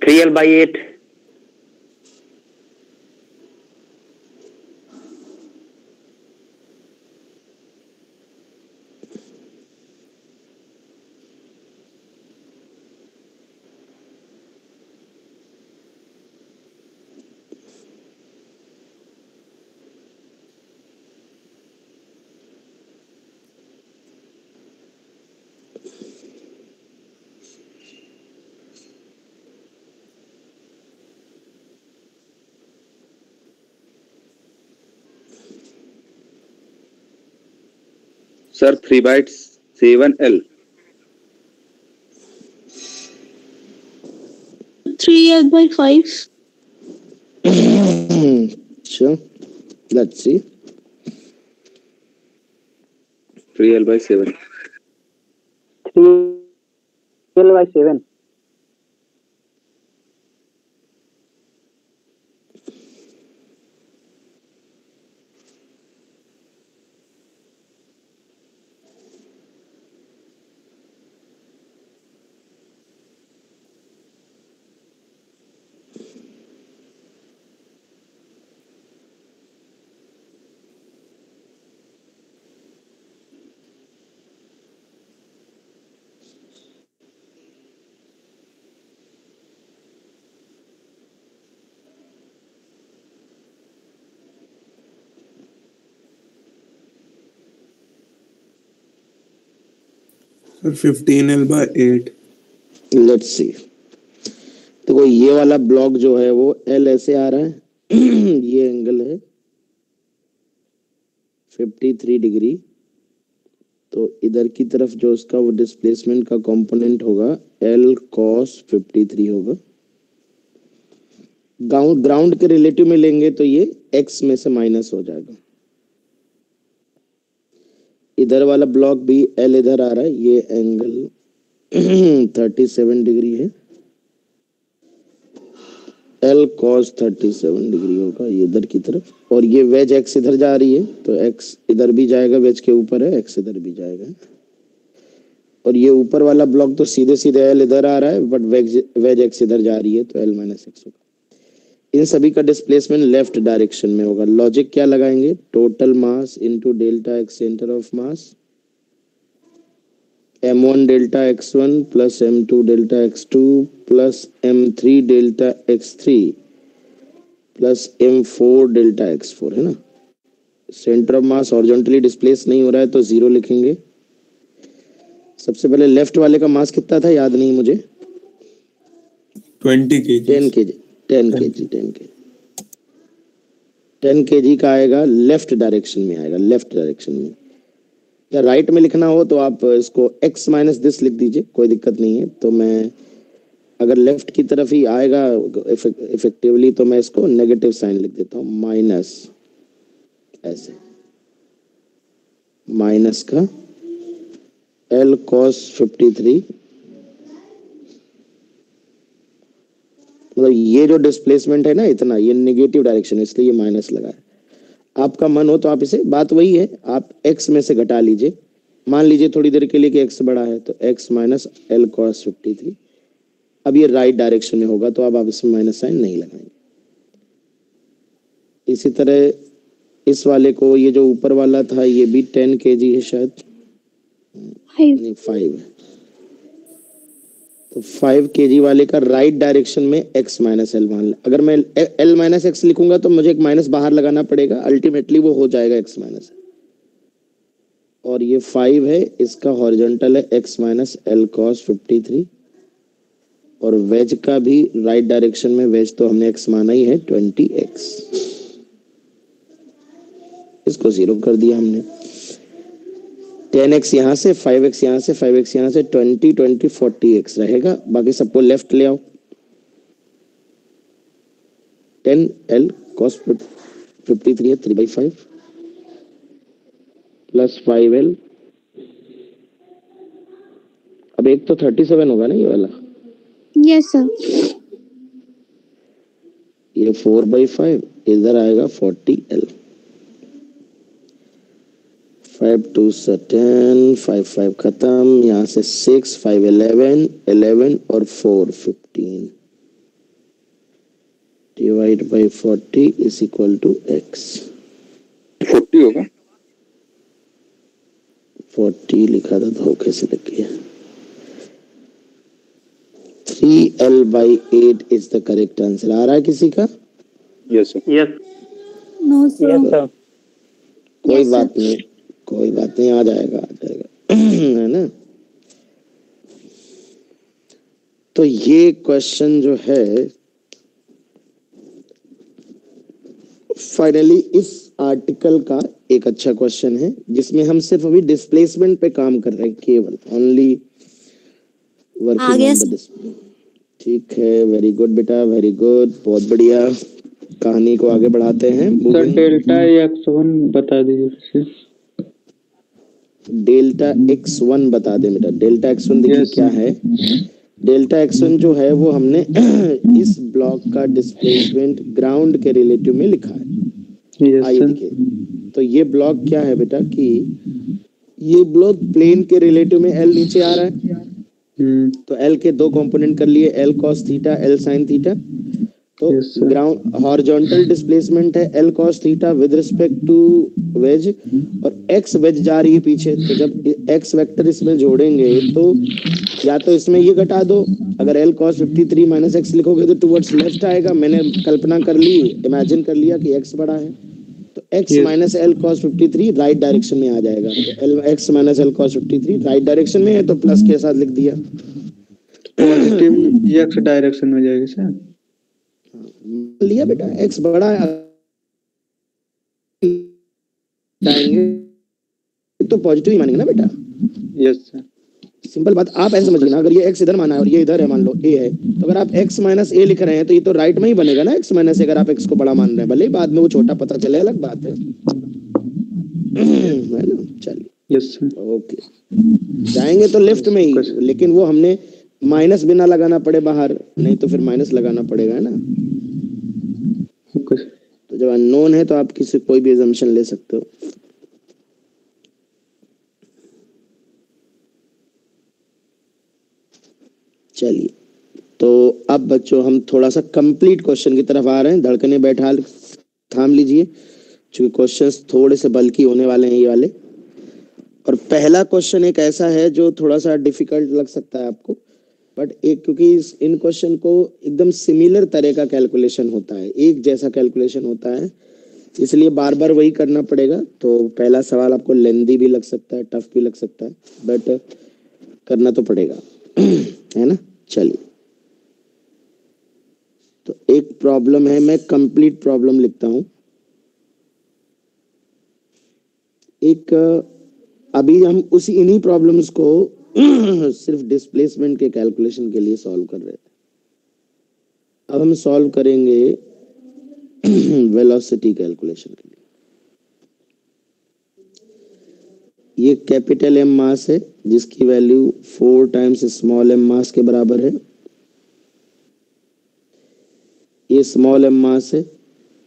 real by it sir 3 bytes 7l 3l by 5 sure. Let's see. 3l by 7 3l by 7 by seven sir fifteen L by eight let's see देखो, ये वाला block जो है, वो एल ऐसे आ रहा है। ये एंगल है। 53 डिग्री तो इधर की तरफ़ जो उसका वो डिस्प्लेसमेंट का कंपोनेंट होगा एल कॉस 53 होगा। ग्राउंड ग्राउंड के रिलेटिव में लेंगे तो ये एक्स में से माइनस हो जाएगा। इधर वाला ब्लॉक भी एल इधर आ रहा है, ये एंगल थर्टी सेवन डिग्री है। L cos thirty seven degree होगा, ये इधर की तरफ़। और ये वेज एक्स इधर जा रही है तो एक्स इधर भी जाएगा वेज के ऊपर है एक्स इधर भी जाएगा। और ये ऊपर वाला ब्लॉक तो सीधे सीधे एल इधर आ रहा है बट वेज वेज एक्स इधर जा रही है तो एल माइनस एक्स होगा। इन सभी का डिस्प्लेसमेंट लेफ़्ट डायरेक्शन में होगा। लॉजिक क्या लगाएँगे? Total mass into delta X centre of mass M one delta X one plus M two delta X two plus M three delta X three plus M four delta X four है ना? Centre of mass horizontally displace नहीं हो रहा है तो zero लिखेंगे। सबसे पहले लेफ़्ट वाले का मास कितना था? याद नहीं मुझे। ट्वेंटी के टेन के जी टेन के जी, टेन के टेन के जी का आएगा लेफ़्ट डायरेक्शन में आएगा लेफ़्ट डायरेक्शन में। या राइट में लिखना हो तो आप इसको x माइनस दिस लिख दीजिए, कोई दिक्कत नहीं है। तो मैं, अगर लेफ़्ट की तरफ़ ही आएगा इफेक्टिवली तो मैं इसको नेगेटिव साइन लिख देता हूँ। माइनस ऐसे। माइनस का एल कॉस फिफ्टी थ्री मतलब ये जो डिस्प्लेसमेंट है ना इतना ये नेगेटिव डायरेक्शन है इसलिए ये माइनस लगा है। आपका मन हो तो आप इसे बात वही है आप x में से घटा लीजिए। मान लीजिए थोड़ी देर के लिए कि x बड़ा है तो x minus L cos fifty three अब ये राइट डायरेक्शन में होगा तो अब आप इसमें माइनस साइन नहीं लगाएँगे। इसी तरह इस वाले को ये जो ऊपर वाला था ये भी टेन के जी है शायद। फाइव है। तो फाइव के वाले का राइट डायरेक्शन में एक्स माइनस एल मान अगर मैं एल माइनस एक्स लिखूँगा तो मुझे एक माइनस बाहर लगाना पड़ेगा। अल्टीमेटली वो हो जाएगा एक्स माइनस और ये फाइव है, इसका हॉरिजॉन्टल है X minus L cos fifty three और वेज का भी राइट डायरेक्शन में वेज तो हमने एक्स माना ही है ट्वेंटी एक्स इसको ज़ीरो कर दिया हमने। टेन एक्स यहाँ से फाइव एक्स यहाँ से फाइव एक्स यहाँ से ट्वेंटी ट्वेंटी फोर्टी एक्स रहेगा। बाकी सबको लेफ़्ट ले आओ। Ten L cos fifty three है three by five. Plus five L. अब एक तो थर्टी सेवन होगा ना ये वाला? यस सर ये फोर बाई फाइव इधर आएगा फोर्टी एल। फाइव टू से टेन फाइव फाइव खत्म यहाँ से सिक्स फाइव इलेवन इलेवन और four fifteen divide by forty is equal to X forty होगा? फोर्टी लिखा था धोखे से लिख गया three L by eight is the correct answer आ रहा है किसी का? Yes yes no sir sir कोई Yes, बात नहीं। कोई बात नहीं आ जाएगा आ जाएगा। है ना? तो ये क्वेश्चन जो है फाइनली इस आर्टिकल का एक अच्छा क्वेश्चन है जिसमें हम सिर्फ़ अभी डिस्प्लेसमेंट पे काम कर रहे हैं केवल ओनली आ वर्किंग ठीक है वेरी गुड बेटा वेरी गुड बहुत बढ़िया। कहानी को आगे बढ़ाते हैं। डेल्टा एक्स वन बता दीजिए डेल्टा एक्स वन बता दे बेटा। डेल्टा एक्स वन देखिए Yes, क्या है। डेल्टा एक्स वन जो है वो हमने इस ब्लॉक का डिस्प्लेसमेंट ग्राउंड के रिलेटिव में लिखा है। यस आइए देखिए। तो ये ब्लॉक क्या है बेटा कि ये ब्लॉक प्लेन के रिलेटिव में एल नीचे आ रहा है। हम्म तो एल के दो कंपोनेंट कर लिए। L cos theta L sine theta तो ग्राउंड हॉरिजॉन्टल डिस्प्लेसमेंट है L cos theta with respect to wedge और एक्स वेज जा रही है पीछे। तो जब एक्स वेक्टर इसमें जोड़ेंगे तो या तो इसमें ये घटा दो। अगर L cos fifty three minus X लिखोगे तो टूवर्ड्स लेफ़्ट आएगा। मैंने कल्पना कर ली इमेजिन कर लिया कि एक्स बड़ा है। तो X minus L cos fifty three right direction में आ जाएगा। तो L X minus L cos fifty three right direction में है तो प्लस के साथ लिख दिया। डायरेक्शन में जाएगी सर लिया बेटा एक्स बड़ा है। तो पॉजिटिव ही मानेंगे ना बेटा? यस सर सिंपल बात आप ऐसे समझिए ना अगर ये एक्स इधर माना है और ये इधर है मान लो ए है तो अगर आप एक्स माइनस ए लिख रहे हैं तो ये तो राइट में ही बनेगा ना एक्स माइनस अगर आप एक्स को बड़ा मान रहे हैं। भले ही बाद में वो छोटा पता चले अलग बात है। है ना? चलिए। यस ओके जाएँगे तो लेफ़्ट में ही लेकिन वो हमने माइनस बिना लगाना पड़े बाहर नहीं तो फिर माइनस लगाना पड़ेगा है ना? जब अननोन है तो आप किसी कोई भी एजम्पशन ले सकते हो। चलिए तो अब बच्चों हम थोड़ा सा कंप्लीट क्वेश्चन की तरफ़ आ रहे हैं। धड़कने बैठा थाम लीजिए, क्योंकि क्वेश्चंस थोड़े से बल्कि होने वाले हैं ये वाले। और पहला क्वेश्चन एक ऐसा है जो थोड़ा सा डिफ़िकल्ट लग सकता है आपको। बट एक, क्योंकि इस, इन क्वेश्चन को एकदम सिमिलर तरह का कैलकुलेशन होता है। एक जैसा कैलकुलेशन होता है। इसलिए बार बार वही करना पड़ेगा। तो पहला सवाल आपको लेंदी भी लग सकता है टफ भी लग सकता है। बट करना तो पड़ेगा। है ना? चलिए। तो एक प्रॉब्लम है, मैं कंप्लीट प्रॉब्लम लिखता हूँ। एक, अभी हम उसी इन्हीं प्रॉब्लम्स को सिर्फ़ डिस्प्लेसमेंट के कैलकुलेशन के लिए सॉल्व कर रहे थे। अब हम सॉल्व करेंगे वेलोसिटी कैलकुलेशन के लिए। ये कैपिटल एम मास है, जिसकी value four times small M mass के बराबर है। ये स्मॉल एम मास है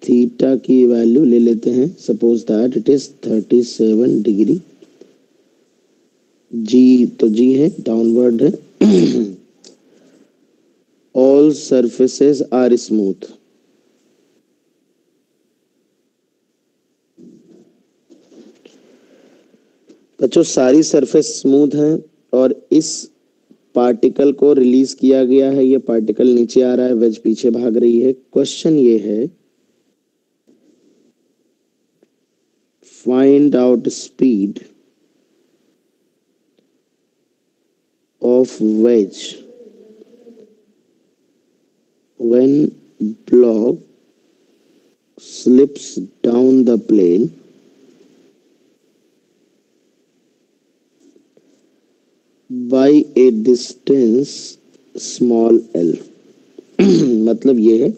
थीटा की वैल्यू ले लेते हैं। Suppose that it is 37 degree g तो जी है डाउनवर्ड है. ऑल सर्फेसेस आर स्मूथ बच्चों, सारी सरफेस स्मूथ है और इस पार्टिकल को रिलीज़ किया गया है। ये पार्टिकल नीचे आ रहा है वेज पीछे भाग रही है। क्वेश्चन ये है find out speed of wedge. When block slips down the plane, by a distance small l. मतलब ये है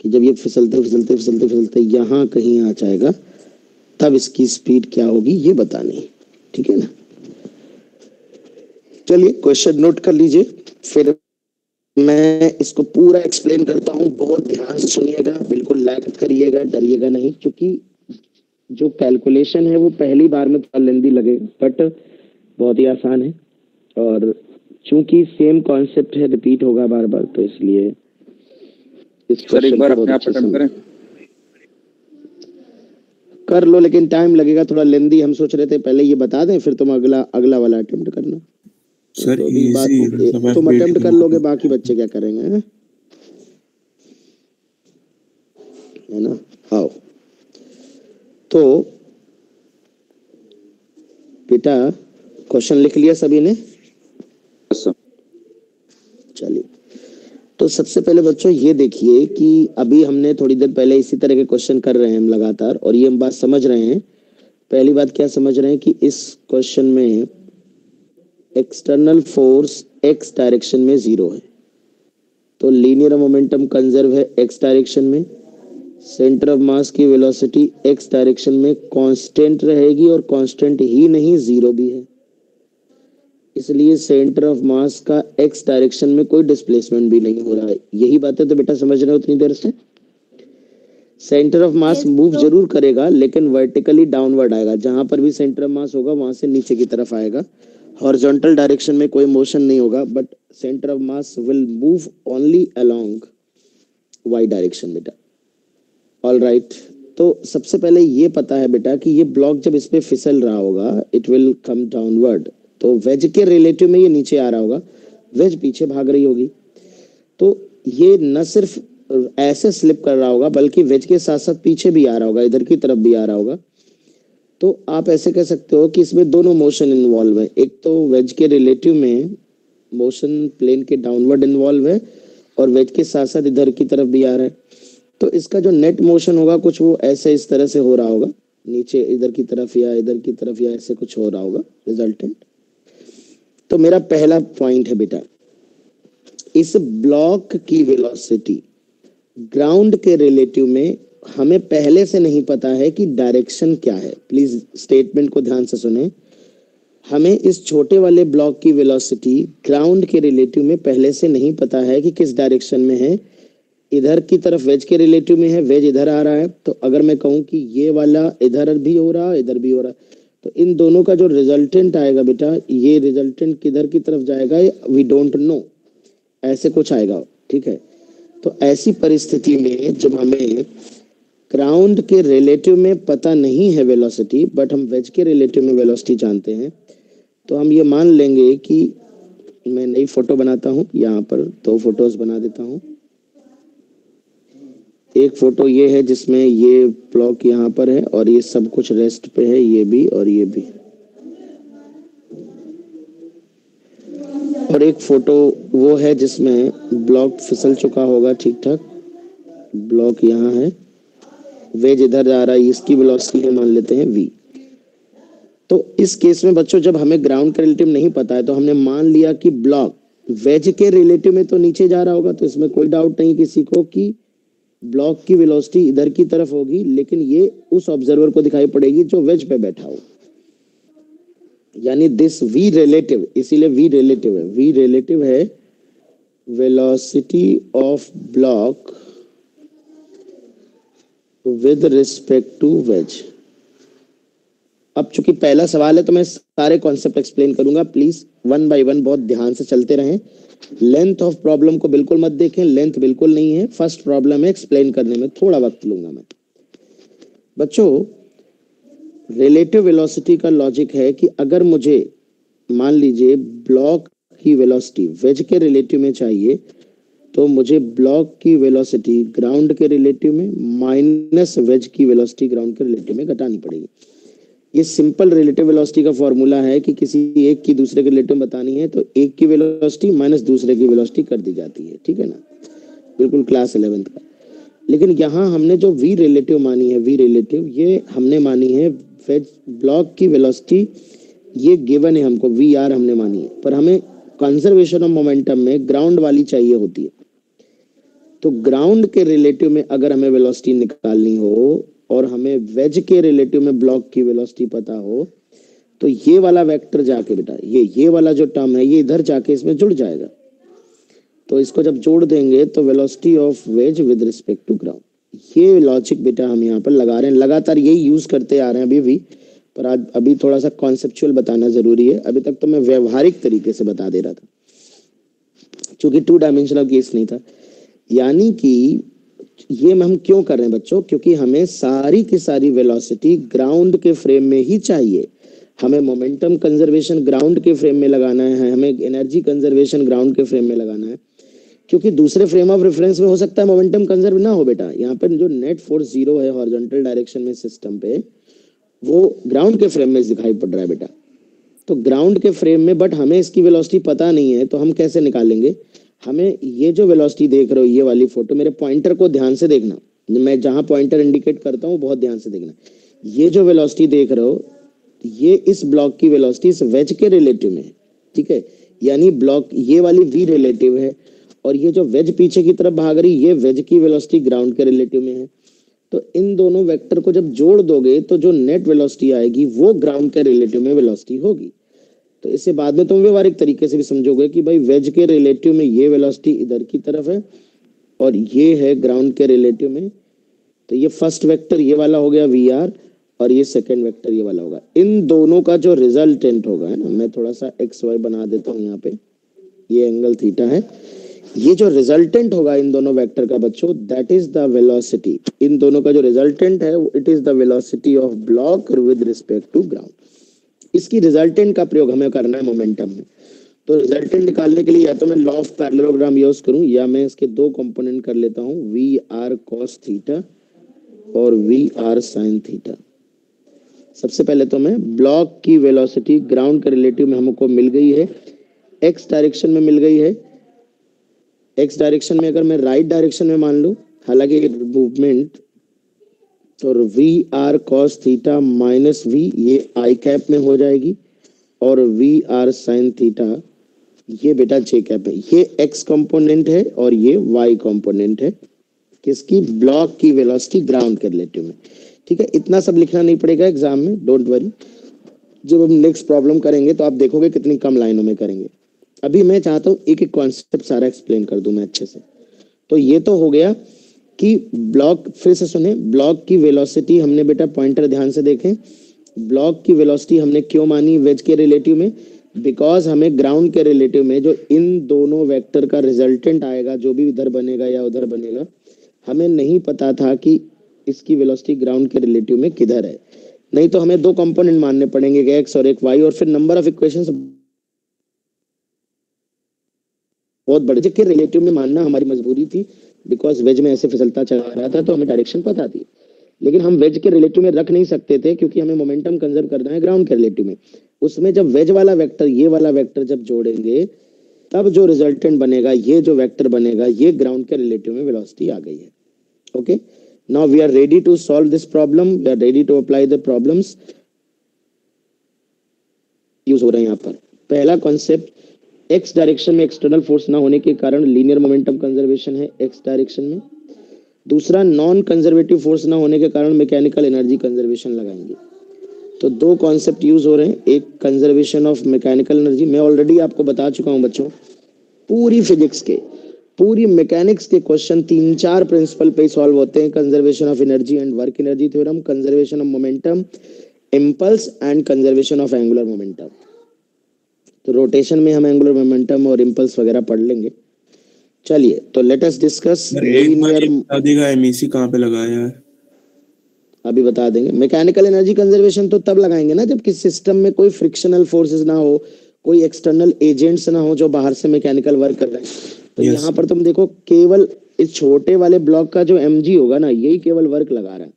कि जब ये फिसलते फिसलते फिसलते फिसलते यहाँ कहीं आ जाएगा, तब इसकी स्पीड क्या होगी, ये बतानी ठीक है ना? चलिए क्वेश्चन नोट कर लीजिए फिर मैं इसको पूरा एक्सप्लेन करता हूँ। बहुत ध्यान से सुनिएगा बिल्कुल लाइक करिएगा डरिएगा नहीं क्योंकि जो कैलकुलेशन है वो पहली बार में थोड़ा लेंदी लगेगा बट बहुत ही आसान है। और चूँकि सेम कॉन्सेप्ट है रिपीट होगा बार बार तो इसलिए इस सर एक बार अपने आप अटेम्प्ट करें। कर लो लेकिन टाइम लगेगा थोड़ा लेंदी हम सोच रहे थे पहले ये बता दें फिर तुम अगला अगला वाला अटेम्प्ट करना। सर तो इजी मतलब तुम अटेम्प्ट कर लोगे बाकी बच्चे क्या करेंगे हैं? है ना? आओ। तो बेटा क्वेश्चन लिख लिया सभी ने? चलिए। तो सबसे पहले बच्चों ये देखिए कि अभी हमने थोड़ी देर पहले इसी तरह के क्वेश्चन कर रहे हैं हम लगातार, और ये हम बात समझ रहे हैं। पहली बात क्या समझ रहे हैं कि इस क्वेश्चन में एक्सटर्नल फोर्स एक्स डायरेक्शन में ज़ीरो है। तो लीनियर मोमेंटम कंजर्व है एक्स डायरेक्शन में सेंटर ऑफ़ मास की वेलोसिटी एक्स डायरेक्शन में कांस्टेंट रहेगी और कांस्टेंट ही नहीं ज़ीरो भी है। इसलिए सेंटर ऑफ़ मास का एक्स डायरेक्शन में कोई डिस्प्लेसमेंट भी नहीं हो रहा है। यही बातें तो बेटा समझ रहे हो उतनी देर से? सेंटर ऑफ़ मास मूव ज़रूर करेगा लेकिन वर्टिकली डाउनवर्ड आएगा। जहाँ पर भी सेंटर ऑफ़ मास होगा वहाँ से नीचे की तरफ़ आएगा। हॉरिजॉन्टल डायरेक्शन में कोई मोशन नहीं होगा but centre of mass will move only along Y direction बेटा। ऑल राइट तो सबसे पहले ये पता है बेटा कि ये ब्लॉक जब इस पे फिसल रहा होगा इट विल कम डाउनवर्ड तो वेज के रिलेटिव में ये नीचे आ रहा होगा। वेज पीछे भाग रही होगी। तो ये न सिर्फ़ ऐसे स्लिप कर रहा होगा, बल्कि वेज के साथ साथ पीछे भी आ रहा होगा, इधर की तरफ़ भी आ रहा होगा। तो आप ऐसे कह सकते हो कि इसमें दोनों मोशन इन्वॉल्व है। एक तो वेज के रिलेटिव में मोशन प्लेन के डाउनवर्ड इन्वॉल्व है, और वेज के साथ साथ इधर की तरफ़ भी आ रहा है। तो इसका जो नेट मोशन होगा, कुछ वो ऐसे इस तरह से हो रहा होगा। नीचे इधर की तरफ़ या इधर की तरफ़ या ऐसे कुछ हो रहा होगा रिजल्टेंट तो मेरा पहला पॉइंट है बेटा। इस ब्लॉक की वेलोसिटी ग्राउंड के रिलेटिव में हमें पहले से नहीं पता है कि डायरेक्शन क्या है। प्लीज़ स्टेटमेंट को ध्यान से सुने। हमें इस छोटे वाले ब्लॉक की वेलोसिटी ग्राउंड के रिलेटिव में पहले से नहीं पता है कि किस डायरेक्शन में है। इधर की तरफ़ वेज के रिलेटिव में है वेज इधर आ रहा है। तो अगर मैं कहूँ कि ये वाला इधर भी हो रहा है इधर भी हो रहा तो इन दोनों का जो रिजल्टेंट आएगा बेटा, ये रिजल्टेंट किधर की तरफ़ जाएगा वी डोंट नो ऐसे कुछ आएगा, ठीक है? तो ऐसी परिस्थिति में जब हमें ग्राउंड के रिलेटिव में पता नहीं है वेलोसिटी बट हम वेज के रिलेटिव में वेलोसिटी जानते हैं तो हम ये मान लेंगे कि मैं नई फ़ोटो बनाता हूँ, यहाँ पर दो फ़ोटोज़ बना देता हूँ। एक फ़ोटो ये है जिसमें ये ब्लॉक यहाँ पर है और ये सब कुछ रेस्ट पे है, ये भी और ये भी। और एक फ़ोटो वो है जिसमें ब्लॉक फिसल चुका होगा ठीक ठाक ब्लॉक यहाँ है। वेज इधर जा रहा है, इसकी वेलोसिटी मान लेते हैं वी। तो इस केस में बच्चों, जब हमें ग्राउंड का रिलेटिव नहीं पता है तो हमने मान लिया कि ब्लॉक वेज के रिलेटिव में तो नीचे जा रहा होगा तो इसमें कोई डाउट नहीं किसी को कि ब्लॉक की वेलोसिटी इधर की तरफ़ होगी, लेकिन ये उस ऑब्जर्वर को दिखाई पड़ेगी जो वेज पे बैठा हो। यानी दिस वी रिलेटिव इसीलिए वी रिलेटिव है। वी रिलेटिव है velocity of block with respect to wedge अब चूँकि पहला सवाल है तो मैं सारे कॉन्सेप्ट एक्सप्लेन करूँगा। प्लीज़ वन बाय वन बहुत ध्यान से चलते रहें। लेंथ ऑफ़ प्रॉब्लम को बिल्कुल मत देखें लेंथ बिल्कुल नहीं है। फ़र्स्ट प्रॉब्लम है एक्सप्लेन करने में थोड़ा वक्त लूँगा मैं। बच्चों रिलेटिव वेलोसिटी का लॉजिक है कि अगर मुझे, मान लीजिए ब्लॉक की वेलोसिटी वेज के रिलेटिव में चाहिए तो मुझे ब्लॉक की वेलोसिटी ग्राउंड के रिलेटिव में माइनस वेज की वेलोसिटी ग्राउंड के रिलेटिव में घटानी पड़ेगी। ये सिंपल रिलेटिव वेलोसिटी का फॉर्मूला है कि किसी एक की दूसरे के रिलेटिव बतानी है तो एक की वेलोसिटी माइनस दूसरे की वेलोसिटी कर दी जाती है, ठीक है ना? बिल्कुल क्लास इलेवेंथ का। लेकिन यहाँ हमने जो वी रिलेटिव मानी है वी रिलेटिव ये हमने मानी है ब्लॉक की वेलोसिटी ये गिवन है हमको वी आर हमने मानी है। पर हमें कंजर्वेशन ऑफ़ मोमेंटम में ग्राउंड वाली चाहिए होती है। तो ग्राउंड के रिलेटिव में अगर हमें वेलोसिटी निकालनी हो और हमें वेज के रिलेटिव में ब्लॉक की वेलोसिटी पता हो तो ये वाला वेक्टर जाके बेटा, ये ये वाला जो टर्म है, ये इधर जाके इसमें जुड़ जाएगा। तो इसको जब जोड़ देंगे तो velocity of wedge with respect to ground ये लॉजिक बेटा हम यहाँ पर लगा रहे हैं। लगातार यही यूज़ करते आ रहे हैं अभी भी, पर आज, अभी थोड़ा सा कॉन्सेप्चुअल बताना ज़रूरी है। अभी तक तो मैं व्यवहारिक तरीके से बता दे रहा था, क्योंकि टू डायमेंशनल केस नहीं था। यानी कि ये हम क्यों कर रहे हैं बच्चों? क्योंकि हमें सारी की सारी वेलोसिटी ग्राउंड के फ्रेम में ही चाहिए। हमें मोमेंटम कंजर्वेशन ग्राउंड के फ्रेम में लगाना है, हमें एनर्जी कंजर्वेशन ग्राउंड के फ्रेम में लगाना है। क्योंकि दूसरे फ्रेम ऑफ़ रेफरेंस में हो सकता है मोमेंटम कंजर्व ना हो बेटा। यहाँ पर जो नेट फोर्स ज़ीरो है हॉरिजॉन्टल डायरेक्शन में सिस्टम पे, वो ग्राउंड के फ्रेम में दिखाई पड़ रहा है बेटा। तो ग्राउंड के फ्रेम में बट हमें इसकी वेलोसिटी पता नहीं है तो हम कैसे निकालेंगे? हमें ये जो वेलोसिटी देख रहे हो, ये वाली फ़ोटो मेरे पॉइंटर को ध्यान से देखना। मैं जहाँ पॉइंटर इंडिकेट करता हूँ बहुत ध्यान से देखना। ये जो वेलोसिटी देख रहे हो, ये इस ब्लॉक की वेलोसिटी इस वेज के रिलेटिव में ठीक है? यानी ब्लॉक ये वाली वी रिलेटिव है, और ये जो वेज पीछे की तरफ़ भाग रही, ये वेज की वेलोसिटी ग्राउंड के रिलेटिव में है। तो इन दोनों वेक्टर को जब जोड़ दोगे तो जो नेट वेलोसिटी आएगी, वो ग्राउंड के रिलेटिव में वेलोसिटी होगी। तो इससे बाद में तुम व्यवहारिक तरीके से भी समझोगे कि भाई वेज के रिलेटिव में ये वेलोसिटी इधर की तरफ़ है और ये है ग्राउंड के रिलेटिव में। तो ये फ़र्स्ट वेक्टर ये वाला हो गया वी आर और ये सेकेंड वेक्टर ये वाला होगा। इन दोनों का जो रिजल्टेंट होगा, है ना, मैं थोड़ा सा एक्स वाई बना देता हूँ यहाँ पे। ये एंगल थीटा है। ये जो रिजल्टेंट होगा इन दोनों वेक्टर का बच्चों दैट इज़ द वेलोसिटी इन दोनों का जो रिजल्टेंट है it is the velocity of block with respect to ground इसकी रिजल्टेंट का प्रयोग हमें करना है मोमेंटम में। तो रिजल्टेंट निकालने के लिए या तो मैं लॉ ऑफ़ पैरेललोग्राम यूज़ करूँ, या मैं इसके दो कंपोनेंट कर लेता हूँ वी आर कॉस थीटा और वी आर साइन थीटा सबसे पहले तो मैं ब्लॉक की वेलोसिटी ग्राउंड के रिलेटिव में हमको मिल गई है। एक्स डायरेक्शन में मिल गई है। एक्स डायरेक्शन में अगर मैं राइट डायरेक्शन में मान लू, हालाँकि मूवमेंट तो V R cos theta minus V ये आई कैप में हो जाएगी और वी आर साइन थीटा ये बेटा जे कैप है। ये एक्स कंपोनेंट है और ये वाई कंपोनेंट है। किसकी? ब्लॉक की वेलोसिटी ग्राउंड के रिलेटिव में ठीक है? इतना सब लिखना नहीं पड़ेगा एग्ज़ाम में डोंट वरी जब हम नेक्स्ट प्रॉब्लम करेंगे तो आप देखोगे कितनी कम लाइनों में करेंगे। अभी मैं चाहता हूँ एक एक कॉन्सेप्ट सारा एक्सप्लेन कर दूँ मैं अच्छे से। तो ये तो हो गया कि ब्लॉक, फिर से सुने, ब्लॉक की वेलोसिटी हमने बेटा पॉइंटर ध्यान से देखें। ब्लॉक की वेलोसिटी हमने क्यों मानी वेज के रिलेटिव में? बिकॉज़ हमें ग्राउंड के रिलेटिव में जो इन दोनों वेक्टर का रिजल्टेंट आएगा, जो भी इधर बनेगा या उधर बनेगा, हमें नहीं पता था कि इसकी वेलोसिटी ग्राउंड के रिलेटिव में किधर है। नहीं तो हमें दो कंपोनेंट मानने पड़ेंगे, एक एक्स और एक वाई और फिर नंबर ऑफ़ इक्वेशंस बहुत बड़े। के रिलेटिव में मानना हमारी मजबूरी थी। बिकॉज़ वेज में ऐसे फिसलता चला रहा था तो हमें डायरेक्शन पता थी। लेकिन हम वेज के रिलेटिव में रख नहीं सकते थे, क्योंकि हमें मोमेंटम कंजर्व करना है ग्राउंड के रिलेटिव में। उसमें जब वेज वाला वेक्टर ये वाला वेक्टर जब जोड़ेंगे, तब जो रिजल्टेंट बनेगा, ये जो वेक्टर बनेगा, ये ग्राउंड के रिलेटिव में वेलोसिटी आ गई है। Okay now we are ready to solve this problem we are ready to apply the problems use हो रहे हैं यहाँ पर। पहला कॉन्सेप्ट एक्स डायरेक्शन में एक्सटर्नल फोर्स ना होने के कारण लीनियर मोमेंटम कंजर्वेशन है एक्स डायरेक्शन में। दूसरा नॉन कंजर्वेटिव फोर्स ना होने के कारण मैकेनिकल एनर्जी कंजर्वेशन लगाएँगे। तो दो कॉन्सेप्ट यूज़ हो रहे हैं। एक कंजर्वेशन ऑफ़ मैकेनिकल एनर्जी मैं ऑलरेडी आपको बता चुका हूँ बच्चों, पूरी फिजिक्स के, पूरी मैकेनिक्स के क्वेश्चन तीन चार प्रिंसिपल पे सॉल्व होते हैं। Conservation of energy and work energy theorem conservation of momentum impulse and conservation of angular momentum तो रोटेशन में हम एंगुलर मोमेंटम और इम्पल्स वगैरह पढ़ लेंगे। चलिए तो लेट अस डिस्कस देगा एमईसी कहाँ पे लगाया है अभी बता देंगे। मैकेनिकल एनर्जी कंजर्वेशन तो तब लगाएँगे ना जब किसी सिस्टम में कोई फ्रिक्शनल फोर्सेस ना हो कोई एक्सटर्नल एजेंट्स ना हो जो बाहर से मैकेनिकल वर्क कर रहे हैं। तो Yes. यहाँ पर तुम देखो केवल इस छोटे वाले ब्लॉक का जो एमजी होगा ना यही केवल वर्क लगा रहा है।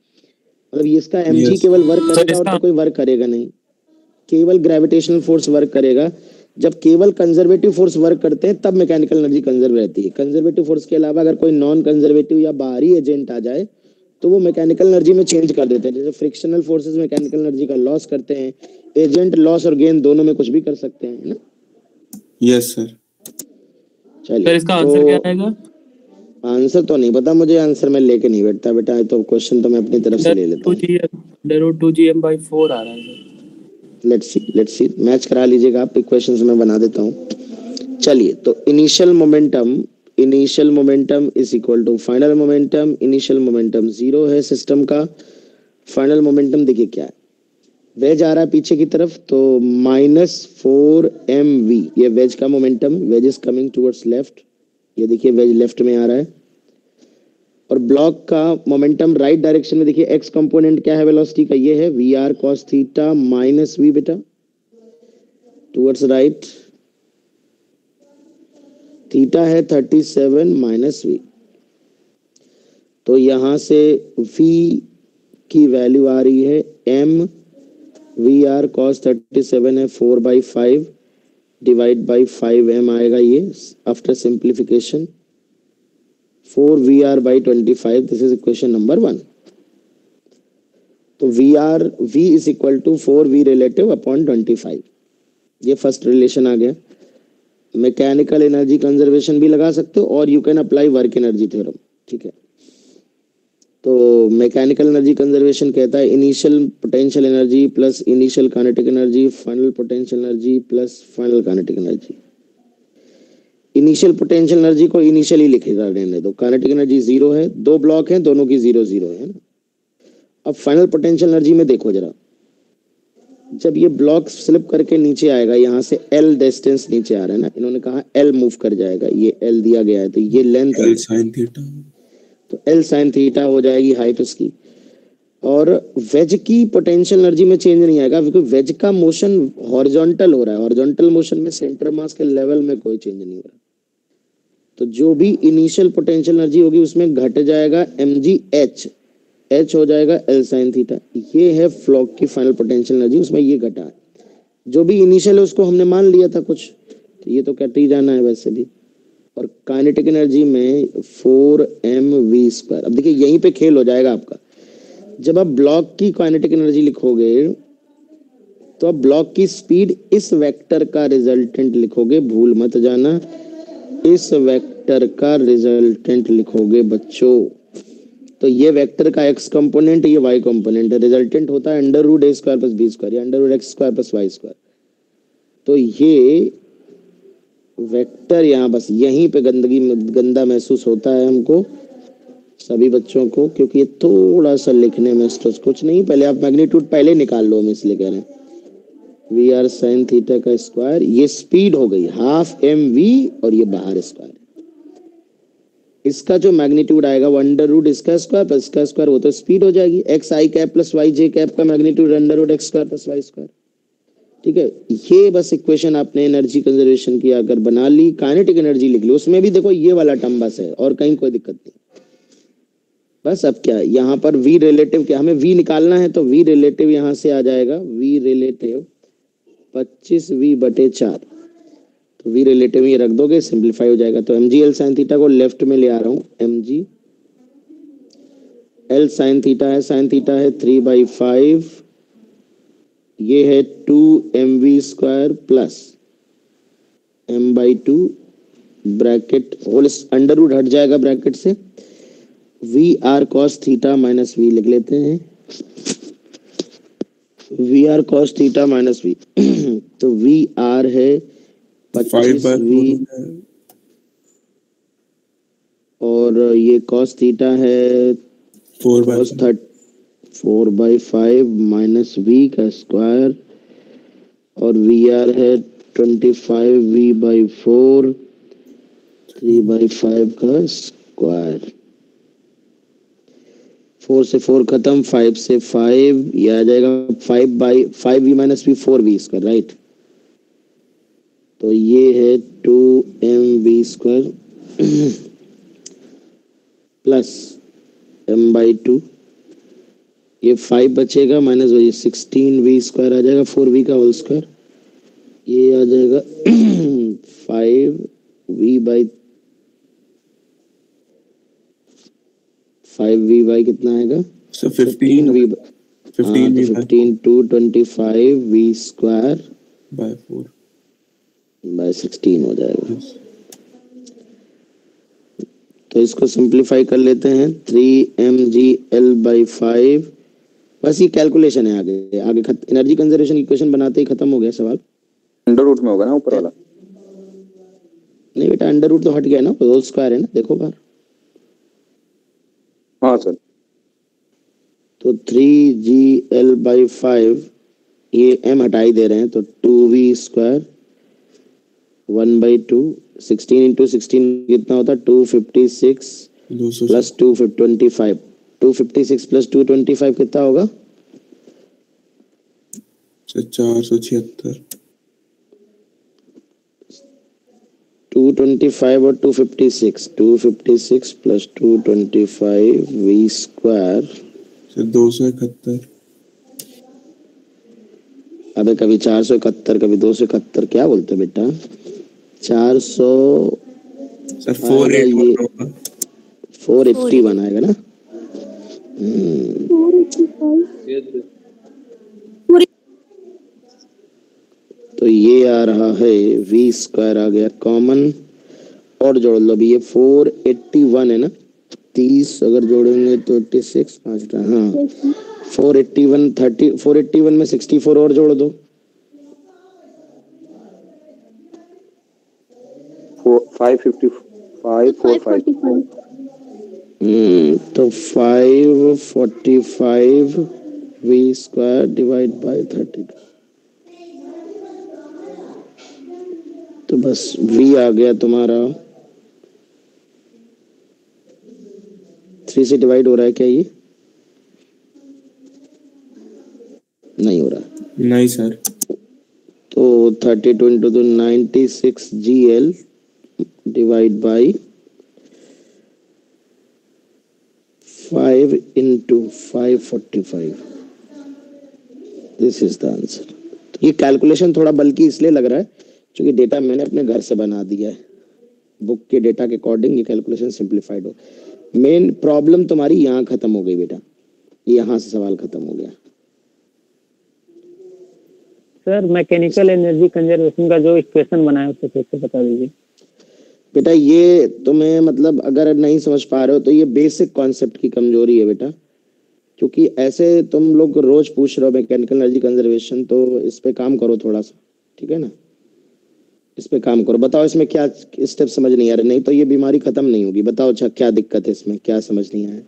मतलब इसका एम Yes. केवल वर्क करेगा और तो कोई वर्क करेगा नहीं। केवल ग्रेविटेशनल फोर्स वर्क करेगा। जब केवल कंजर्वेटिव फोर्स वर्क करते हैं तब मैकेनिकल एनर्जी कंजर्व रहती है। कंजर्वेटिव फोर्स के अलावा अगर कोई नॉन कंजर्वेटिव या बाहरी एजेंट आ जाए तो वो मैकेनिकल एनर्जी में चेंज कर देते हैं। जैसे फ्रिक्शनल फोर्सेस मैकेनिकल एनर्जी का लॉस करते हैं एजेंट लॉस और गेन दोनों में कुछ भी कर सकते हैं ना? यस सर चलिए सर इसका आंसर तो क्या आएगा आंसर तो नहीं पता मुझे आंसर मैं लेके नहीं बैठता। बेटा तो क्वेश्चन तो मैं अपनी तरफ़ से ले लेता हूँ। G M under two g M by four आ रहा है। Let's see let's see match करा लीजिएगा आप इक्वेशंस में बना देता हूँ। चलिए तो initial momentum initial momentum is equal to final momentum initial momentum zero है सिस्टम का। फाइनल मोमेंटम देखिए क्या है। वेज आ रहा है पीछे की तरफ़ तो माइनस फोर एम वी ये वेज का momentum wedge is coming towards left ये देखिए वेज लेफ़्ट में आ रहा है। और ब्लॉक का मोमेंटम राइट डायरेक्शन में देखिए एक्स कंपोनेंट क्या है वेलोसिटी का? ये है v r cos theta minus v बेटा टूवर्ड्स राइट थीटा है थर्टी सेवन माइनस वी तो यहाँ से वी की वैल्यू आ रही है m v r cos thirty seven है four by five divide by five m आएगा ये after simplification four v r by twenty five this is equation number one तो v r v is equal to four v relative upon twenty five ये first relation आ गया। Mechanical energy conservation भी लगा सकते हो और you can apply work energy theorem ठीक है? तो मैकेनिकल एनर्जी कंजर्वेशन कहता है initial potential energy plus initial kinetic energy final potential energy plus final kinetic energy initial potential energy को इनिशियली लिखेगा रहने दो। काइनेटिक एनर्जी ज़ीरो है दो ब्लॉक हैं दोनों की ज़ीरो ज़ीरो है ना। अब फाइनल पोटेंशियल एनर्जी में देखो जरा। जब ये ब्लॉक स्लिप करके नीचे आएगा यहाँ से एल डिस्टेंस नीचे आ रहा है ना इन्होंने कहा एल मूव कर जाएगा ये एल दिया गया है तो ये लेंथ एल साइन थीटा तो एल साइन थीटा हो जाएगी हाइट उसकी। और वेज की पोटेंशियल एनर्जी में चेंज नहीं आएगा क्योंकि वेज का मोशन हॉरिजॉन्टल हो रहा है। हॉरिजॉन्टल मोशन में सेंटर मास के लेवल में कोई चेंज नहीं हो रहा। तो जो भी इनिशियल पोटेंशियल एनर्जी होगी उसमें घट जाएगा एम जी एच एच हो जाएगा एल साइन थीटा ये है फ्लॉक की फाइनल पोटेंशियल एनर्जी उसमें ये घटा है। जो भी इनिशियल है उसको हमने मान लिया था कुछ। तो ये तो कट ही जाना है वैसे भी। और काइनेटिक एनर्जी में फोर एम वी स्क्वायर अब देखिए, यहीं पे खेल हो जाएगा आपका। जब आप ब्लॉक की काइनेटिक एनर्जी लिखोगे तो आप ब्लॉक की स्पीड इस वेक्टर का रिजल्टेंट लिखोगे। भूल मत जाना। इस वेक्टर का रिजल्टेंट लिखोगे बच्चों। तो ये वेक्टर का एक्स कंपोनेंट, ये वाई कंपोनेंट है। रिजल्टेंट होता है under root a square plus b square या under root x square plus y square तो ये वेक्टर यहाँ बस यहीं पे गंदगी गंदा महसूस होता है हमको, सभी बच्चों को, क्योंकि ये थोड़ा सा लिखने में स्ट्रेस कुछ नहीं, पहले आप मैग्नीट्यूड पहले निकाल लो, हम इसलिए कह रहे हैं। वी आर साइन थीटा का स्क्वायर, ये स्पीड हो गई, हाफ़ एम वी और ये बाहर स्क्वायर इसका जो मैग्नीट्यूड आएगा, वो अंडर रूट इसका स्क्वायर प्लस इसका स्क्वायर, वो तो स्पीड हो जाएगी। X i cap plus y j cap का magnitude under root x square plus y square ठीक है? ये बस इक्वेशन आपने एनर्जी कंजर्वेशन की अगर बना ली काइनेटिक एनर्जी लिख ली, उसमें भी देखो ये वाला टर्म बस है, और कहीं कोई दिक्कत नहीं। बस अब क्या, यहाँ पर v रिलेटिव क्या, हमें v निकालना है तो v रिलेटिव यहाँ से आ जाएगा, v रिलेटिव 25 वी बटे चार। तो v रिलेटिव ये रख दोगे सिंप्लीफाई हो जाएगा। तो m g l sine theta को लेफ़्ट में ले आ रहा हूँ। M g l sine theta है साइन थीटा है थ्री बाई फाइव ये है two m v square plus m by two bracket whole under root हट जाएगा ब्रैकेट से। V r cos theta minus v लिख लेते हैं। V r cos theta minus v तो वी आर है पच्चीस वी और ये कॉस थीटा है four third four by five minus v का स्क्वायर और वी आर है twenty five v by four three by five का स्क्वायर फोर से फोर खत्म, फाइव से फाइव, ये आ जाएगा five by, five v minus v, four v square, right? तो ये है two m v square plus m by two. ये फाइव बचेगा, माइनस वही सिक्सटीन वी स्क्वायर आ जाएगा, फोर वी का होल स्क्वायर। ये आ जाएगा five v by five v by कितना आएगा? So fifteen v 15 v fifteen two twenty five v square by 4 by sixteen हो जाएगा। तो इसको सिंप्लीफाई कर लेते हैं। Three m g l by five. बस ये कैलकुलेशन है आगे। आगे खत, एनर्जी कंजर्वेशन इक्वेशन बनाते ही खत्म हो गया सवाल। अंडर रूट में होगा ना ऊपर वाला? नहीं बेटा अंडर रूट तो हट गया ना होल स्क्वायर है ना देखो बाहर। हाँ सर। तो three g l by five ये एम हटाई दे रहे हैं तो two v square one by two sixteen into sixteen कितना होता है? Two fifty six plus two twenty five two fifty six plus two twenty five कितना होगा? अच्छा, चार सौ छिहत्तर। 225 और 256 256 प्लस 225 v स्क्वायर सर 271 अबे कभी 471 कभी 271 क्या बोलते बेटा? 400 सर 481 481 आएगा ना? तो ये आ रहा है वी स्क्वायर आ गया कॉमन और जोड़ लो अभी ये फोर एट्टी वन है ना? तीस अगर जोड़ेंगे तो एट्टी सिक्स पाँच हाँ। Four eighty one thirty four eighty one में सिक्सटी फोर और जोड़ दो। Five fifty five four five hmm, तो five forty five v square divide by thirty तो बस वी आ गया तुम्हारा। थ्री से डिवाइड हो रहा है क्या ये? नहीं हो रहा। नहीं सर तो थर्टी टू इंटू तो ninety six g l divide by five into five forty five this is the answer ये कैलकुलेशन थोड़ा बल्कि इसलिए लग रहा है क्योंकि डेटा मैंने अपने घर से बना दिया है। बुक के डेटा के अकॉर्डिंग ये कैलकुलेशन सिंप्लीफाइड हो। मेन प्रॉब्लम तुम्हारी यहाँ खत्म हो गई बेटा। यहाँ से सवाल खत्म हो गया। सर मैकेनिकल एनर्जी कंजर्वेशन का जो इक्वेशन बनाया है उसे फिर से बता दीजिए। बेटा ये तुम्हें मतलब अगर नहीं समझ पा रहे हो तो ये बेसिक कॉन्सेप्ट की कमज़ोरी है बेटा। क्योंकि ऐसे तुम लोग रोज पूछ रहे हो मैकेनिकल एनर्जी कंजर्वेशन तो इस पे काम करो थोड़ा सा। ठीक है ना? इस पे काम करो। बताओ इसमें क्या स्टेप समझ नहीं आ रहे। नहीं तो ये बीमारी खत्म नहीं होगी। बताओ अच्छा क्या दिक्कत है इसमें? क्या समझ नहीं आया?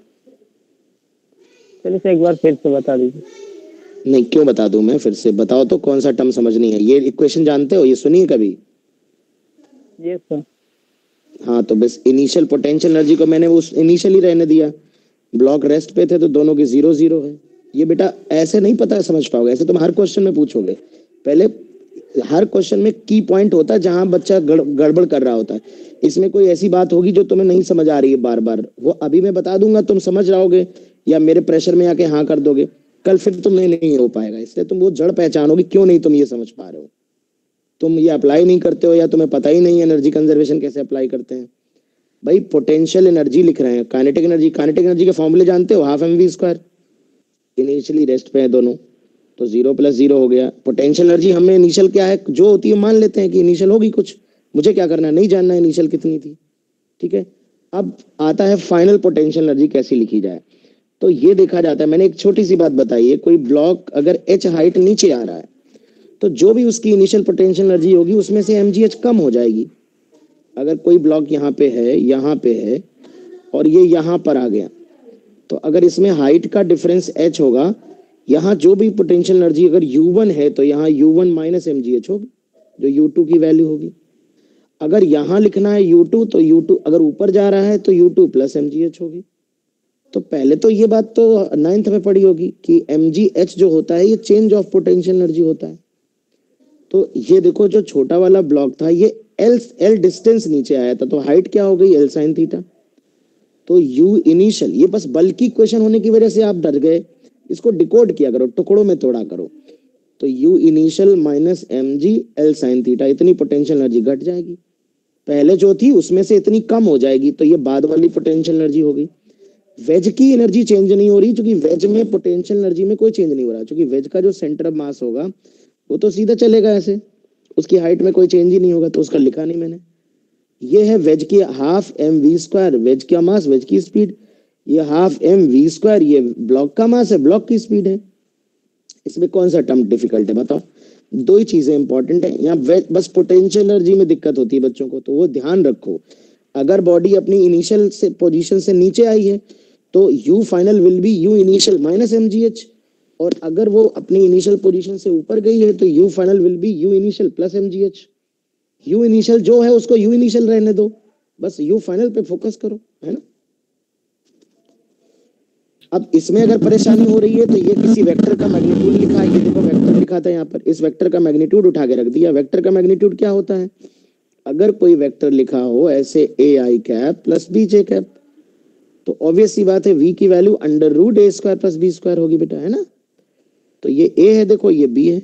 चलिए एक बार फिर से बता दीजिए। नहीं क्यों बता दूँ मैं फिर से? बताओ तो कौन सा टर्म समझ नहीं है ये इक्वेशन जानते हो? ये सुनिए कभी। ये सर हाँ तो बस इनिशियल पोटेंशियल एनर्जी को मैंने उस इनिशियली रहने दिया। ब्लॉक रेस्ट पे थे तो दोनों के ज़ीरो ज़ीरो है। ये बेटा ऐसे नहीं पता समझ पाओगे? ऐसे तुम हर क्वेश्चन में पूछोगे। पहले हर क्वेश्चन में की पॉइंट होता है जहाँ बच्चा गड़बड़ कर रहा होता है। इसमें कोई ऐसी बात होगी जो तुम्हें नहीं समझ आ रही है बार बार वो अभी मैं बता दूँगा, तुम समझ जाओगे या मेरे प्रेशर में आके हाँ कर दोगे। कल फिर तुम्हें नहीं हो पाएगा, इसलिए तुम वो जड़ पहचानोगे क्यों नहीं तुम ये समझ पा रहे हो? तुम ये अप्लाई नहीं करते हो या तुम्हें पता ही नहीं है एनर्जी कंजर्वेशन कैसे अप्लाई करते हैं। भाई पोटेंशियल एनर्जी लिख रहे हैं काइनेटिक एनर्जी काइनेटिक एनर्जी के फॉर्मूले जानते हो? Half m v square initially rest पे है दोनों। तो ज़ीरो प्लस ज़ीरो हो गया। पोटेंशियल एनर्जी हमें इनिशियल क्या है? जो होती है, मान लेते हैं कि इनिशियल होगी कुछ। मुझे क्या करना है? नहीं जानना है इनिशियल कितनी थी। ठीक है? अब आता है फाइनल पोटेंशियल एनर्जी कैसी लिखी जाए। तो ये देखा जाता है। मैंने एक छोटी सी बात बताई है। कोई ब्लॉक अगर एच हाइट नीचे आ रहा है तो जो भी उसकी इनिशियल पोटेंशियल एनर्जी होगी, उसमें से एम कम हो जाएगी। अगर कोई ब्लॉक यहाँ पे है, यहाँ पे है, और ये यहाँ पर आ गया तो अगर इसमें हाइट का डिफरेंस एच होगा यहाँ जो भी पोटेंशियल एनर्जी अगर U1 है तो यहाँ U1 वन माइनस एम होगी, जो U2 की वैल्यू होगी। अगर यहाँ लिखना है U2 तो U2 अगर ऊपर जा रहा है तो U2 प्लस एम होगी। तो पहले तो ये बात तो नाइन्थ में पड़ी होगी कि एम जो होता है, ये चेंज ऑफ़ पोटेंशियल एनर्जी होता है। तो ये देखो, जो छोटा वाला ब्लॉक था, ये एल एल डिस्टेंस नीचे आया था तो हाइट क्या हो गई? एल साइन थीटा तो यू इनिशियल ये बस बल्कि क्वेश्चन होने की वजह से आप डर गए। इसको डिकोड किया करो, टुकड़ों में तोड़ा करो। तो u initial minus m g l sine theta इतनी पोटेंशियल एनर्जी घट जाएगी। पहले जो थी, उसमें से इतनी कम हो जाएगी तो ये बाद वाली पोटेंशियल एनर्जी होगी। वेज की एनर्जी चेंज नहीं हो रही, क्योंकि वेज में पोटेंशियल एनर्जी में कोई चेंज नहीं हो रहा। क्योंकि वेज का जो सेंटर ऑफ़ मास होगा, वो तो सीधा चलेगा ऐसे। उसकी हाइट में कोई चेंज ही नहीं होगा तो उसका लिखा नहीं मैंने। ये है वेज की half m v square wedge का मास वेज की स्पीड ये हाफ़ एम वी स्क्वायर ये ब्लॉक का मास है ब्लॉक की स्पीड है। इसमें कौन सा टर्म डिफ़िकल्ट है बताओ? दो ही चीज़ें इंपॉर्टेंट है। यहाँ बस पोटेंशियल एनर्जी में दिक्कत होती है बच्चों को तो वो ध्यान रखो। अगर बॉडी अपनी इनिशियल से पोजीशन से नीचे आई है तो u final will be u initial minus m g h और अगर वो अपनी इनिशियल पोजीशन से ऊपर गई है तो u final will be u initial plus m u initial जो है, उसको यू इनिशियल रहने दो। बस यू फाइनल पे फोकस करो, है ना? अब इसमें अगर परेशानी हो रही है तो ये किसी वेक्टर का मैग्नीट्यूड लिखा है ये देखो वेक्टर लिखा था यहाँ पर। इस वेक्टर का मैग्नीट्यूड उठा के रख दिया। वेक्टर का मैग्नीट्यूड क्या होता है? अगर कोई वेक्टर लिखा हो, ऐसे a i cap plus b j cap तो ऑब्वियस सी बात है वी की value under root a square plus b square होगी बेटा, है ना? तो ये ए है, देखो, ये बी है।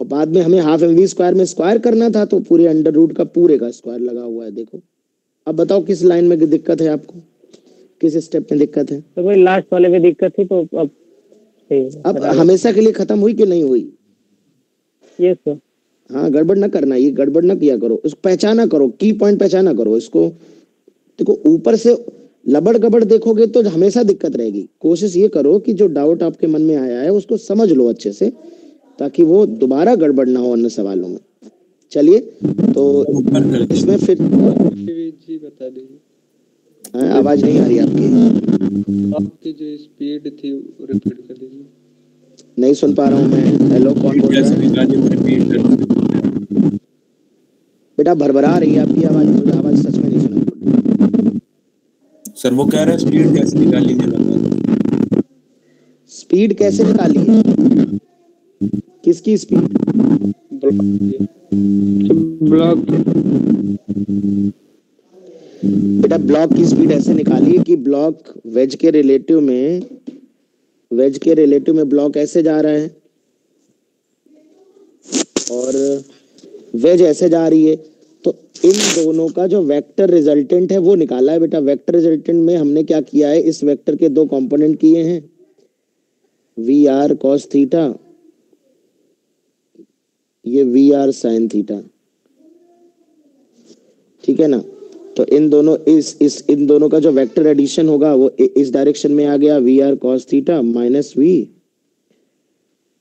और बाद में हमें हाफ़ एम वी स्क्वायर में स्क्वायर करना था तो पूरे अंडर रूट का पूरे का स्क्वायर लगा हुआ है, देखो। अब बताओ, किस लाइन में दिक्कत है आपको? किस स्टेप में दिक्कत है। तो भाई लास्ट वाले में दिक्कत थी तो अब अब हमेशा के लिए खत्म हुई कि नहीं हुई? ये सर हाँ गड़बड़ ना करना ये गड़बड़ ना किया करो। इसको पहचाना करो की पॉइंट पहचाना करो। इसको देखो ऊपर से लबड़ गबड़ देखोगे तो हमेशा दिक्कत रहेगी। कोशिश ये करो कि जो डाउट आपके मन में आया है उसको समझ लो अच्छे से ताकि वो दोबारा गड़बड़ ना हो अन्य सवालों में। चलिए तो इसमें फिर जी बता दीजिए। आवाज़ नहीं आ रही आपकी। आपकी जो स्पीड थी रिपीट कर दीजिए। नहीं सुन पा रहा हूँ मैं। हेलो कौन बोल रहा है? बेटा भरभरा रही है आपकी आवाज़। मुझे आवाज़ सच में नहीं सुना। सर वो कह रहे हैं स्पीड कैसे निकाली जाए स्पीड कैसे निकाली है? किसकी स्पीड ब्लॉक बेटा ब्लॉक की स्पीड ऐसे निकालिए कि ब्लॉक वेज के रिलेटिव में वेज के रिलेटिव में ब्लॉक ऐसे जा रहा है। और वेज ऐसे जा रही है। तो इन दोनों का जो वेक्टर रिजल्टेंट है, वो निकाला है बेटा। वेक्टर रिजल्टेंट में हमने क्या किया है? इस वेक्टर के दो कंपोनेंट किए हैं। वी आर कॉस थीटा ये वी आर साइन थीटा ठीक है ना? तो इन दोनों इस इस इन दोनों का जो वेक्टर एडिशन होगा वो इस डायरेक्शन में आ गया v r cos theta minus v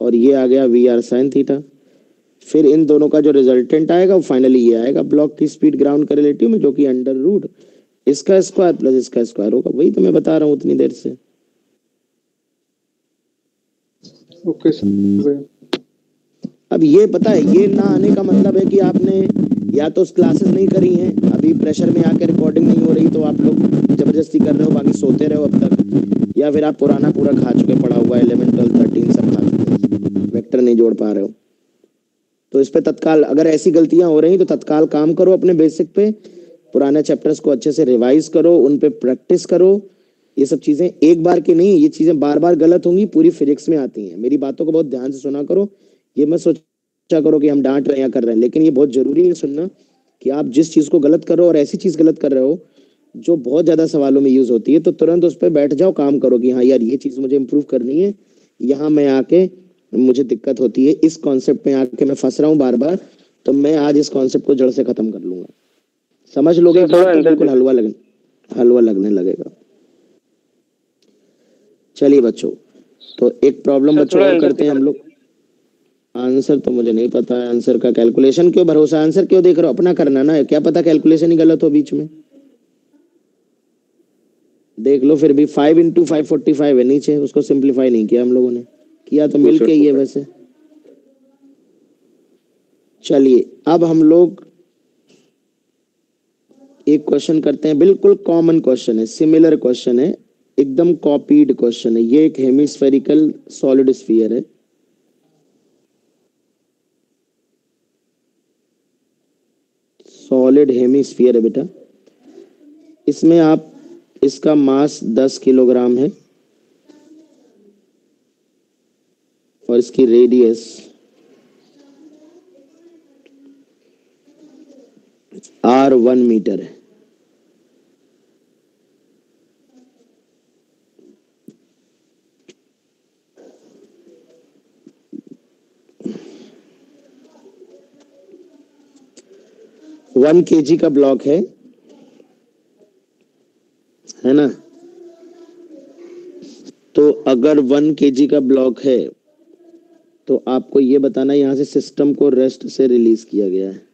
और ये आ गया वी आर साइन थीटा फिर इन दोनों का जो रिजल्टेंट आएगा वो फाइनली ये आएगा ब्लॉक की स्पीड ग्राउंड के रिलेटिव में जो कि अंडर रूट इसका स्क्वायर प्लस इसका स्क्वायर होगा। वही तो मैं बता रहा हूँ उतनी देर से। ओके सर अब ये पता है ये ना आने का मतलब है कि आपने या तो क्लासेस नहीं करी हैं, अभी प्रेशर में आकर रिकॉर्डिंग नहीं हो रही तो आप लोग ज़बरदस्ती कर रहे हो, बाकी सोते रहो अब तक। या फिर आप पुराना पूरा खा चुके पड़ा हुआ इलेवन ट्वेल्व थर्टीन सब खा चुके वेक्टर नहीं जोड़ पा रहे हो। तो इस पे तत्काल, अगर ऐसी गलतियाँ हो रही तो तत्काल काम करो अपने बेसिक पे। पुराने चैप्टर्स को अच्छे से रिवाइज करो, उन पे प्रैक्टिस करो। ये सब चीज़ें एक बार की नहीं, ये चीज़ें बार बार गलत होंगी, पूरी फिजिक्स में आती हैं। मेरी बातों को बहुत ध्यान से सुना करो। ये मत सोचा करो कि हम डांट रहे हैं या कर रहे हैं। लेकिन ये बहुत ज़रूरी है सुनना कि आप जिस चीज़ को गलत कर रहे हो और ऐसी चीज़ गलत कर रहे हो जो बहुत ज़्यादा सवालों में यूज़ होती है तो तुरंत उस पर बैठ जाओ काम करो कि हाँ यार ये चीज़ मुझे इम्प्रूव करनी है। यहाँ मैं आके मुझे दिक्कत होती है। इस कॉन्सेप्ट में आके मैं फंस रहा हूँ बार बार तो मैं आज इस कॉन्सेप्ट को जड़ से खत्म कर लूँगा। समझ लोगे बिल्कुल हलवा लगने हलवा लगने लगेगा। चलिए बच्चों तो एक प्रॉब्लम बच्चों और अंदर करते हैं हम लोग। आंसर तो मुझे नहीं पता है। आंसर का कैलकुलेशन क्यों भरोसा? आंसर क्यों देख रहे हो? अपना करना ना क्या पता कैलकुलेशन ही गलत हो बीच में? देख लो, फिर भी five into five forty five है नीचे। उसको सिंप्लीफाई नहीं किया हम लोगों ने। किया तो मिल के ही है वैसे। चलिए, अब हम लोग एक क्वेश्चन करते हैं। बिल्कुल कॉमन क्वेश्चन है सिमिलर क्वेश्चन है, एकदम कॉपीड क्वेश्चन है। ये एक हेमिस्फेरिकल सॉलिड स्फीयर है। सॉलिड हेमिस्फीयर है बेटा। इसमें आप, इसका मास 10 किलोग्राम है। और इसकी रेडियस आर वन मीटर है। वन के जी का ब्लॉक है है ना? तो अगर वन के जी का ब्लॉक है तो आपको ये बताना यहाँ से सिस्टम को रेस्ट से रिलीज़ किया गया है।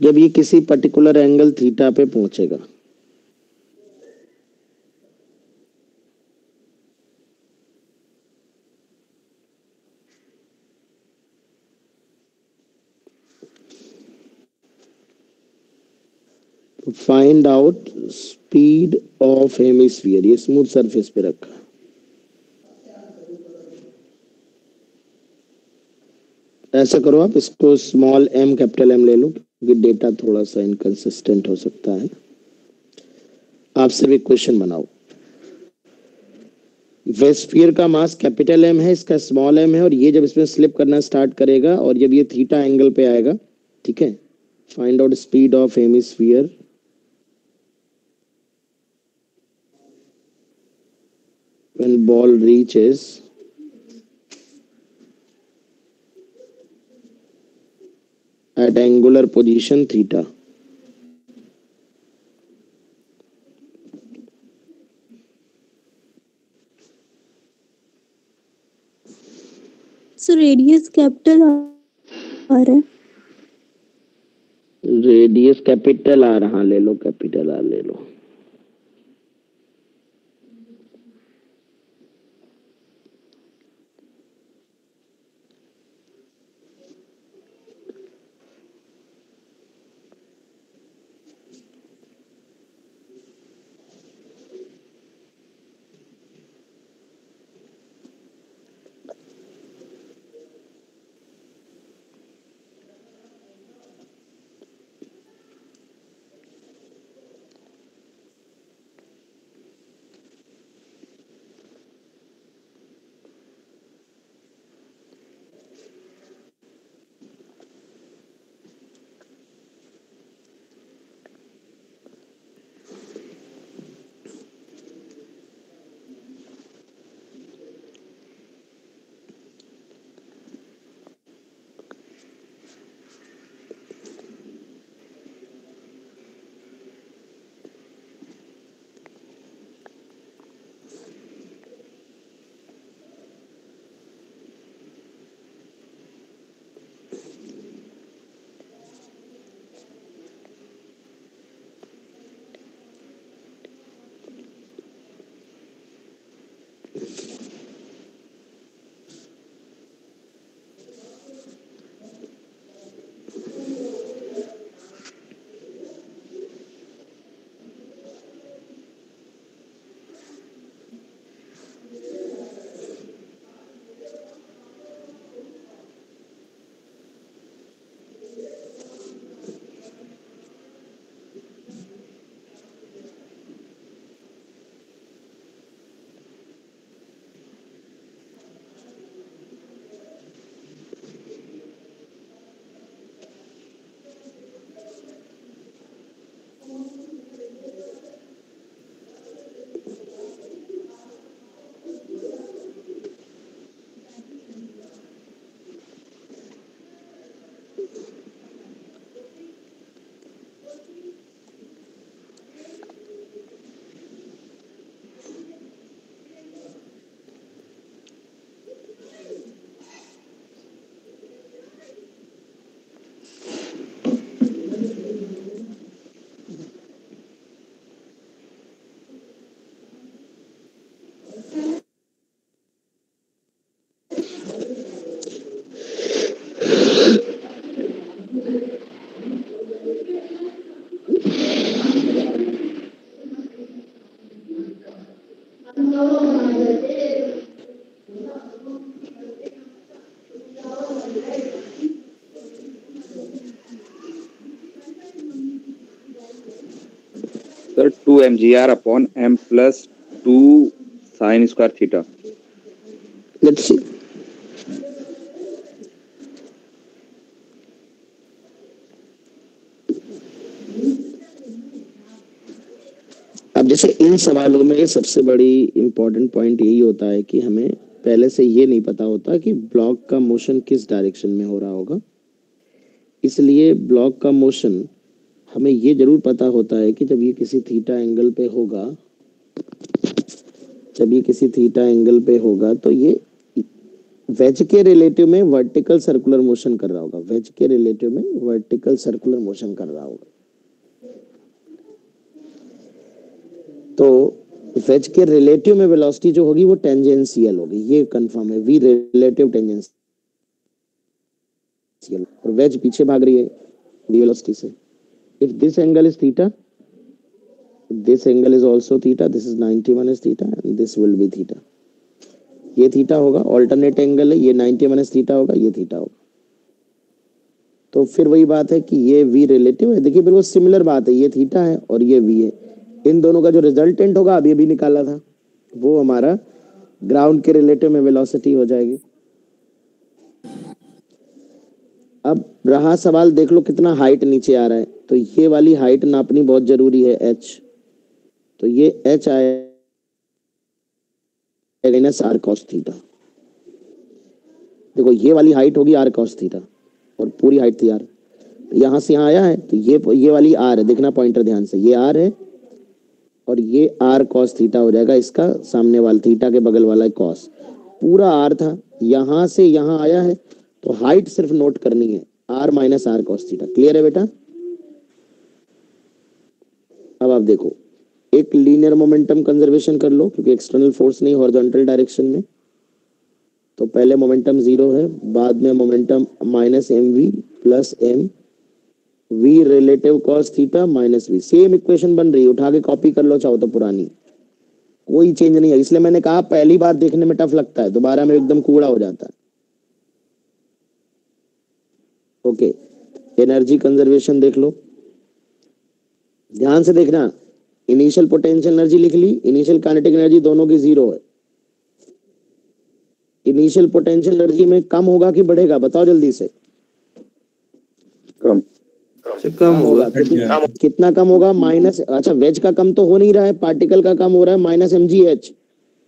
जब ये किसी पर्टिकुलर एंगल थीटा पे पहुंचेगा। Find out speed of hemisphere ये स्मूथ सरफेस पे रखा। ऐसा करो आप, इसको स्मॉल एम कैपिटल एम ले लो। क्योंकि डेटा थोड़ा सा इनकंसिस्टेंट हो सकता है। आपसे भी क्वेश्चन बनाओ। वेस्फियर का मास कैपिटल एम है, इसका स्मॉल एम है और ये जब इसमें स्लिप करना स्टार्ट करेगा और जब ये थीटा एंगल पे आएगा, ठीक है? Find out speed of hemisphere when ball reaches at angular position theta. So radius capital आ रहा है। रेडियस कैपिटल आर हाँ ले लो कैपिटल आर ले लो। M g r upon m plus two sine square theta अब जैसे इन सवालों में सबसे बड़ी इम्पोर्टेंट पॉइंट यही होता है कि हमें पहले से ये नहीं पता होता कि ब्लॉक का मोशन किस डायरेक्शन में हो रहा होगा। इसलिए ब्लॉक का मोशन हमें ये ज़रूर पता होता है कि जब ये किसी थीटा एंगल पे होगा, जब ये किसी थीटा एंगल पे होगा तो ये वेज के रिलेटिव में वर्टिकल सर्कुलर मोशन कर रहा होगा। वेज के रिलेटिव में वर्टिकल सर्कुलर मोशन कर रहा होगा। तो वेज के रिलेटिव में वेलोसिटी जो होगी वो टेंजेंशियल होगी। ये कंफर्म है वी रिलेटिव टेंजेंशियल और वेज पीछे भाग रही है वेलोसिटी से। If this angle is theta this angle is also theta, this is 91 is theta, and this will be theta. ये थीटा होगा ऑल्टरनेट एंगल है, ये 90 माइनस थीटा होगा, ये थीटा होगा। तो फिर वही बात है कि ये v रिलेटिव है। देखिए, बिल्कुल सिमिलर बात है। ये थीटा है और ये v है। इन दोनों का जो रिजल्टेंट होगा, अभी अभी निकाला था, वो हमारा ग्राउंड के रिलेटिव में वेलोसिटी हो जाएगी। अब रहा सवाल, देख लो कितना हाइट नीचे आ रहा है। तो ये वाली हाइट नापनी बहुत ज़रूरी है एच तो ये एच आएगा आर कॉस थीटा देखो, ये वाली हाइट होगी आर कॉस थीटा और पूरी हाइट थी आर यहाँ से यहाँ आया है तो ये ये वाली आर है। देखना पॉइंटर ध्यान से। ये आर है और ये आर कॉस थीटा हो जाएगा इसका सामने वाला थीटा के बगल वाला कॉस पूरा आर था। यहाँ से यहाँ आया है तो हाइट सिर्फ़ नोट करनी है। R minus r cos theta clear है बेटा? अब आप देखो, एक लीनियर मोमेंटम कंजर्वेशन कर लो, क्योंकि एक्सटर्नल फोर्स नहीं हॉरिजॉन्टल डायरेक्शन में। तो पहले मोमेंटम ज़ीरो है, बाद में momentum minus m v plus m v relative cos theta minus v same equation बन रही है, उठा के कॉपी कर लो, चाहो तो पुरानी। कोई चेंज नहीं है, इसलिए मैंने कहा पहली बार देखने में टफ लगता है, दोबारा में एकदम कूड़ा हो जाता है। ओके एनर्जी कंजर्वेशन देख लो। ध्यान से देखना इनिशियल पोटेंशियल एनर्जी लिख ली इनिशियल काइनेटिक एनर्जी दोनों की ज़ीरो है। इनिशियल पोटेंशियल एनर्जी में कम होगा कि बढ़ेगा बताओ जल्दी से। कम। कम होगा। कितना, कम होगा? माइनस अच्छा वेज का कम तो हो नहीं रहा है पार्टिकल का कम हो रहा है minus m g h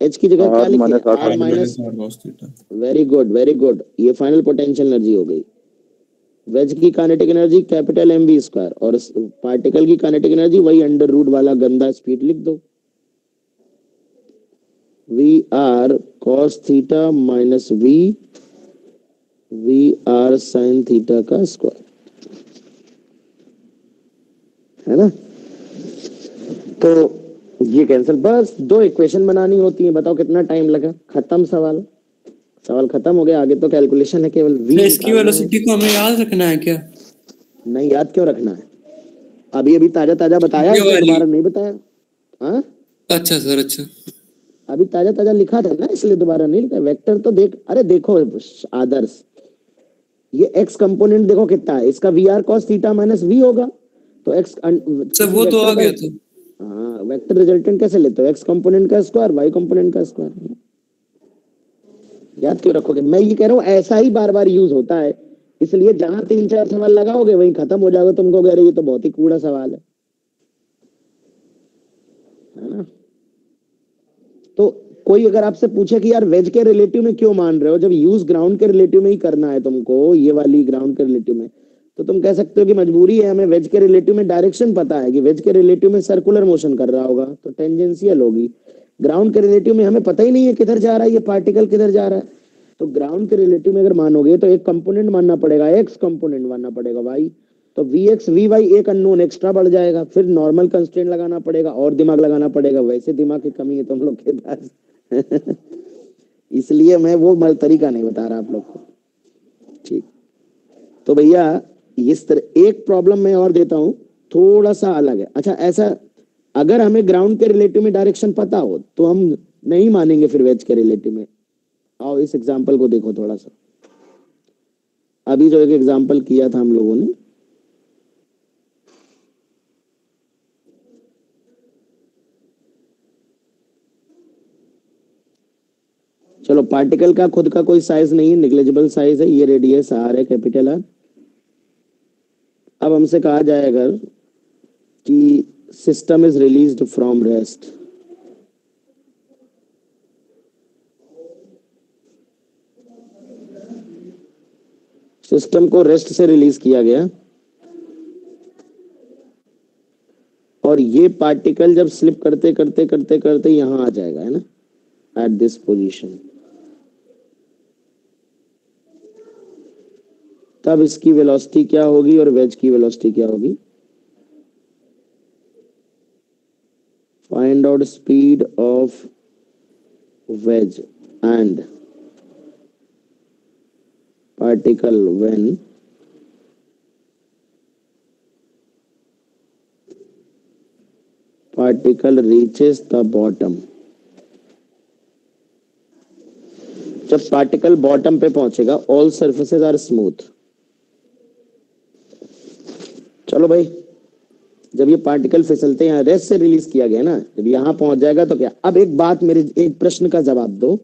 h की जगह क्या लिखे r minus very good very good ये फाइनल पोटेंशियल एनर्जी हो गई। वेज की kinetic energy capital m v square, और पार्टिकल की काइनेटिक एनर्जी वही अंडर रूट वाला गंदा स्पीड लिख दो। V r cos theta minus v v r sine theta का स्क्वायर है ना? तो ये कैंसिल बस दो इक्वेशन बनानी होती है, बताओ कितना टाइम लगा? खत्म सवाल। सवाल खत्म हो गया आगे तो कैलकुलेशन है केवल v तो इसकी वेलोसिटी को हमें याद रखना है क्या? नहीं याद क्यों रखना है? अभी अभी ताज़ा ताज़ा बताया। दोबारा नहीं बताया। हाँ? अच्छा सर अच्छा। अभी ताज़ा ताज़ा लिखा था ना इसलिए दोबारा नहीं लिखा। वेक्टर तो देख अरे देखो आदर्श। ये एक्स कंपोनेंट देखो कितना है। इसका v r cos theta minus v होगा। तो एक्स सर वो तो आ गया था। हाँ वेक्टर रिजल्टेंट कैसे लेते हो? एक्स कंपोनेंट का स्क्वायर वाई कंपोनेंट का स्क्वायर याद क्यों रखोगे? मैं ये कह रहा हूँ, ऐसा ही बार बार यूज़ होता है। इसलिए जहाँ तीन चार सवाल लगाओगे, वहीं खत्म हो जाएगा तुमको। कह रहे ये तो बहुत ही कूड़ा सवाल है। है ना? तो कोई अगर आपसे पूछे कि यार वेज के रिलेटिव में क्यों मान रहे हो? जब यूज़ ग्राउंड के रिलेटिव में ही करना है तुमको, ये वाली ग्राउंड के रिलेटिव में तो तुम कह सकते हो कि मजबूरी है, हमें वेज के रिलेटिव में डायरेक्शन पता है कि वेज के रिलेटिव में सर्कुलर मोशन कर रहा होगा तो टेंजेंशियल होगी ग्राउंड के रिलेटिव में हमें पता ही नहीं है किधर जा रहा है, ये पार्टिकल किधर जा रहा है। तो ग्राउंड के रिलेटिव में अगर मानोगे तो एक कंपोनेंट मानना पड़ेगा एक्स कंपोनेंट मानना पड़ेगा वाई तो वी एक्स वी वाई एक अननोन एक्स्ट्रा बढ़ जाएगा, फिर नॉर्मल कंस्टेंट लगाना पड़ेगा, और दिमाग लगाना पड़ेगा। वैसे दिमाग की कमी है तुम लोग के पास। इसलिए मैं वो मल तरीका नहीं बता रहा आप लोग को। ठीक। तो भैया, इस तरह एक प्रॉब्लम मैं और देता हूँ, थोड़ा सा अलग है। अच्छा ऐसा अगर हमें ग्राउंड के रिलेटिव में डायरेक्शन पता हो तो हम नहीं मानेंगे फिर वेज के रिलेटिव में। आओ, इस एग्ज़ाम्पल को देखो थोड़ा सा अभी जो एक एग्ज़ाम्पल किया था हम लोगों ने। चलो पार्टिकल का खुद का कोई साइज़ नहीं है निग्लेजिबल साइज़ है, ये रेडियस आर है कैपिटल आर अब हमसे कहा जाए अगर कि system is released from rest system को रेस्ट से रिलीज़ किया गया। और ये पार्टिकल जब स्लिप करते करते करते करते यहाँ आ जाएगा, है ना? एट दिस पोजीशन तब इसकी वेलोसिटी क्या होगी और वेज की वेलोसिटी क्या होगी? Find out speed of wedge and particle when particle reaches the bottom जब पार्टिकल बॉटम पे पहुंचेगा ऑल सर्फेसेस आर स्मूथ चलो भाई जब ये पार्टिकल फिसलते हैं रेस्ट से रिलीज़ किया गया ना, जब यहाँ पहुँच जाएगा तो क्या? अब एक बात मेरे, एक प्रश्न का जवाब दो।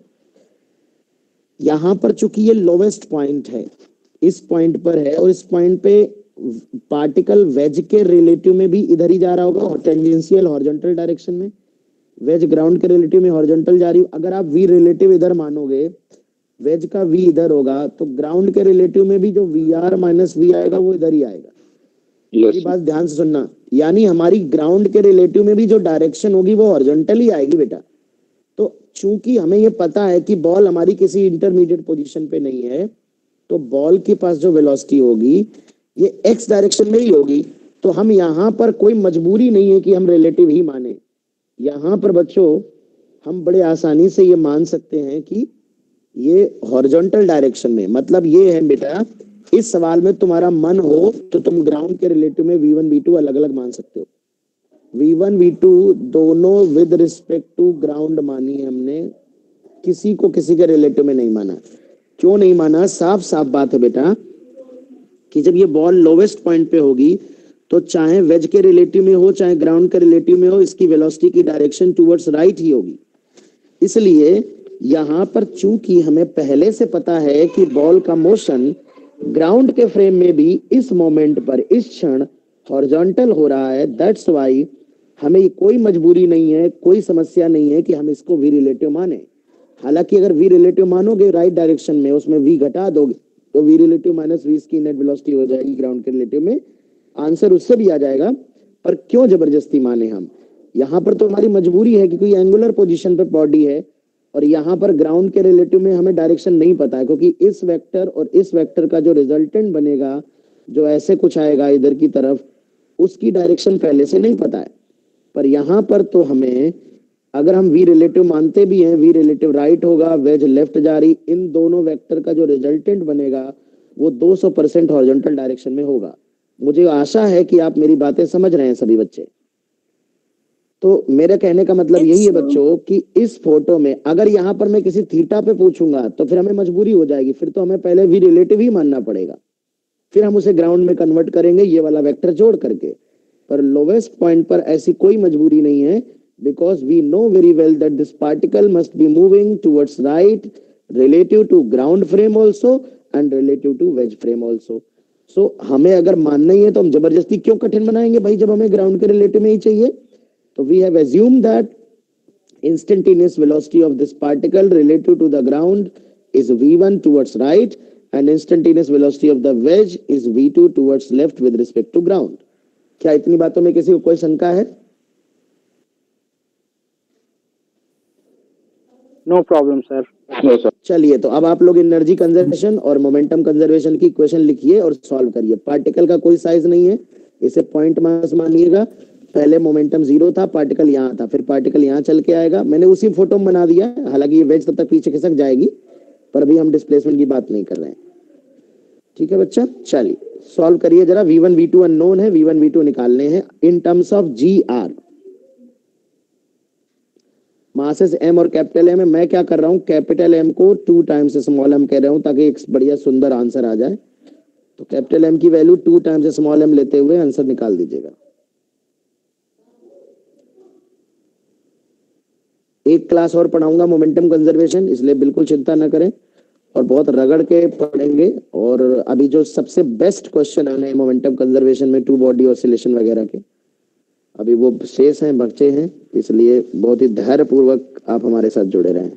यहाँ पर चूँकि ये लोवेस्ट पॉइंट है, इस पॉइंट पर है, और इस पॉइंट पे पार्टिकल वेज के रिलेटिव में भी इधर ही जा रहा होगा, और टेंजेंशियल हॉरिजॉन्टल डायरेक्शन में। वेज ग्राउंड के रिलेटिव में हॉर्जेंटल जा रही अगर आप वी रिलेटिव इधर मानोगे वेज का वी इधर होगा तो ग्राउंड के रिलेटिव में भी जो वी आर माइनस वी आएगा, वो इधर ही आएगा। मेरी बात ध्यान से सुनना। यानी हमारी ग्राउंड के रिलेटिव में भी जो डायरेक्शन होगी वो हॉरिजॉन्टल ही आएगी बेटा। तो चूँकि हमें ये पता है कि बॉल हमारी किसी इंटरमीडिएट पोजीशन पे नहीं है तो बॉल के पास जो वेलोसिटी होगी ये एक्स डायरेक्शन में ही होगी। तो हम यहाँ पर कोई मजबूरी नहीं है कि हम रिलेटिव ही माने। यहाँ पर बच्चों हम बड़े आसानी से ये मान सकते हैं कि ये हॉरिजॉन्टल डायरेक्शन में मतलब ये है बेटा इस सवाल में तुम्हारा मन हो तो तुम ग्राउंड के रिलेटिव में वी वन वी टू अलग अलग मान सकते हो। वी वन वी टू दोनों विद रिस्पेक्ट टू ग्राउंड मानी है हमने। किसी को किसी के रिलेटिव में नहीं माना। क्यों नहीं माना? साफ़ साफ़ बात है बेटा, कि जब ये बॉल लोवेस्ट पॉइंट पे होगी तो चाहे वेज के रिलेटिव में हो, चाहे ग्राउंड के रिलेटिव में हो, इसकी वेलोसिटी की डायरेक्शन टूवर्ड्स राइट ही होगी। इसलिए यहाँ पर चूँकि हमें पहले से पता है कि बॉल का मोशन ग्राउंड के फ्रेम में भी इस मोमेंट पर, इस क्षण हॉरिजॉन्टल हो रहा है। दैट्स वाई हमें कोई मजबूरी नहीं है, कोई समस्या नहीं है कि हम इसको वी रिलेटिव माने। हालाँकि अगर वी रिलेटिव मानोगे राइट डायरेक्शन में, उसमें वी घटा दोगे तो वी रिलेटिव माइनस वी की नेट वेलोसिटी हो जाएगी ग्राउंड के रिलेटिव में। आंसर उससे भी आ जाएगा, पर क्यों ज़बरदस्ती माने हम? यहाँ पर तो हमारी मजबूरी है कि कोई एंगुलर पोजिशन पर बॉडी है और यहाँ पर ग्राउंड के रिलेटिव में हमें डायरेक्शन नहीं पता है, क्योंकि इस वेक्टर और इस वेक्टर का जो रिजल्टेंट बनेगा, जो ऐसे कुछ आएगा इधर की तरफ़, उसकी डायरेक्शन पहले से नहीं पता है। पर यहाँ पर तो हमें, अगर हम वी रिलेटिव मानते भी हैं वी रिलेटिव राइट होगा वेज लेफ़्ट जा रही, इन दोनों वेक्टर का जो रिजल्टेंट बनेगा, वो 200 परसेंट हॉरिजॉन्टल डायरेक्शन में होगा। मुझे आशा है कि आप मेरी बातें समझ रहे हैं सभी बच्चे। तो मेरे कहने का मतलब It's यही है बच्चों कि इस फ़ोटो में अगर यहाँ पर मैं किसी थीटा पे पूछूँगा तो फिर हमें मजबूरी हो जाएगी फिर तो हमें पहले वी रिलेटिव ही मानना पड़ेगा। फिर हम उसे ग्राउंड में कन्वर्ट करेंगे ये वाला वेक्टर जोड़ करके। पर लोवेस्ट पॉइंट पर ऐसी कोई मजबूरी नहीं है because we know very well that this particle must be moving towards right relative to ground frame also and relative to wedge frame also so हमें अगर मानना ही है तो हम ज़बरदस्ती क्यों कठिन बनाएँगे भाई जब हमें ग्राउंड के रिलेटिव में ही चाहिए? So we have assumed that instantaneous velocity of this particle relative to the ground is v1 towards right and instantaneous velocity of the wedge is v2 towards left with respect to ground. क्या इतनी बातों में किसी को कोई शंका है no problem sir चलिए तो अब आप लोग एनर्जी कंजर्वेशन और मोमेंटम कंजर्वेशन की इक्वेशन लिखिए और सॉल्व करिए पार्टिकल का कोई साइज़ नहीं है इसे पॉइंट मास मानिएगा पहले मोमेंटम ज़ीरो था पार्टिकल यहाँ था। फिर पार्टिकल यहाँ चल के आएगा। मैंने उसी फ़ोटो में बना दिया। हालाँकि ये वेज तब तक पीछे खिसक जाएगी, पर अभी हम डिस्प्लेसमेंट की बात नहीं कर रहे हैं। ठीक है बच्चा? चलिए सॉल्व करिए जरा। V one v two unknown है। वी वन वी टू निकालने हैं। In terms of g r masses m और कैपिटल एम मैं क्या कर रहा हूँ? कैपिटल एम को टू टाइम्स स्मॉल एम कह रहा हूँ, ताकि एक बढ़िया सुंदर आंसर आ जाए। तो कैपिटल एम की value two times small m लेते हुए आंसर निकाल दीजिएगा। एक क्लास और पढ़ाऊँगा मोमेंटम कंजर्वेशन इसलिए बिल्कुल चिंता ना करें। और बहुत रगड़ के पढ़ेंगे। और अभी जो सबसे बेस्ट क्वेश्चन आने हैं मोमेंटम कंजर्वेशन में टू बॉडी ऑसिलेशन वगैरह के, अभी वो शेष हैं बच्चे हैं, इसलिए बहुत ही धैर्य पूर्वक आप हमारे साथ जुड़े रहें।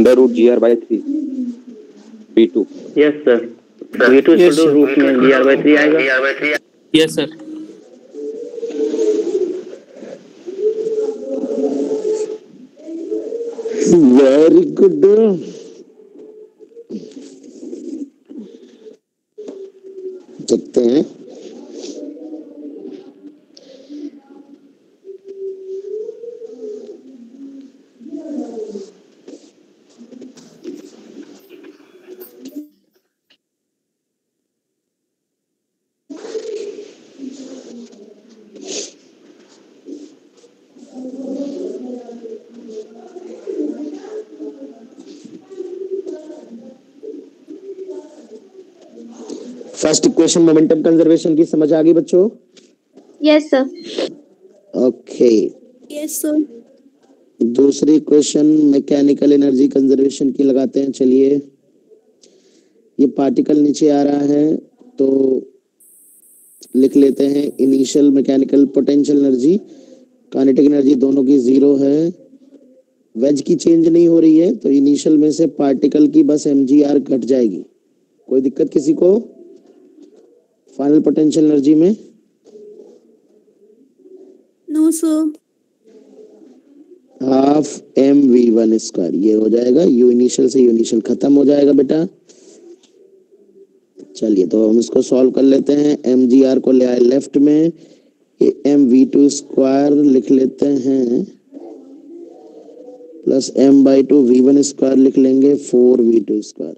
Under root g r by three v two yes sir v two Yes, sir. Root में जी आर बाई थ्री आएगा यस सर वेरी गुड देखते हैं फ़र्स्ट इक्वेशन मोमेंटम कंजर्वेशन की समझ आ गई बच्चों? Yes, sir. Okay Yes, sir. दूसरी इक्वेशन मैकेनिकल एनर्जी कंजर्वेशन की लगाते हैं चलिए। ये पार्टिकल नीचे आ रहा है तो लिख लेते हैं initial mechanical potential energy kinetic energy दोनों की ज़ीरो है। वेज की चेंज नहीं हो रही है तो इनिशियल में से पार्टिकल की बस एम घट जाएगी। कोई दिक्कत किसी को? फाइनल पोटेंशियल एनर्जी में? No, sir. Half m v one square ये हो जाएगा। यू इनिशियल से यू इनिशियल खत्म हो जाएगा बेटा। चलिए तो हम इसको सॉल्व कर लेते हैं। एम जी आर को ले आए लेफ़्ट में। एम वी टू स्क्वायर लिख लेते हैं। Plus m by two v one square लिख लेंगे। फोर वी टू स्क्वायर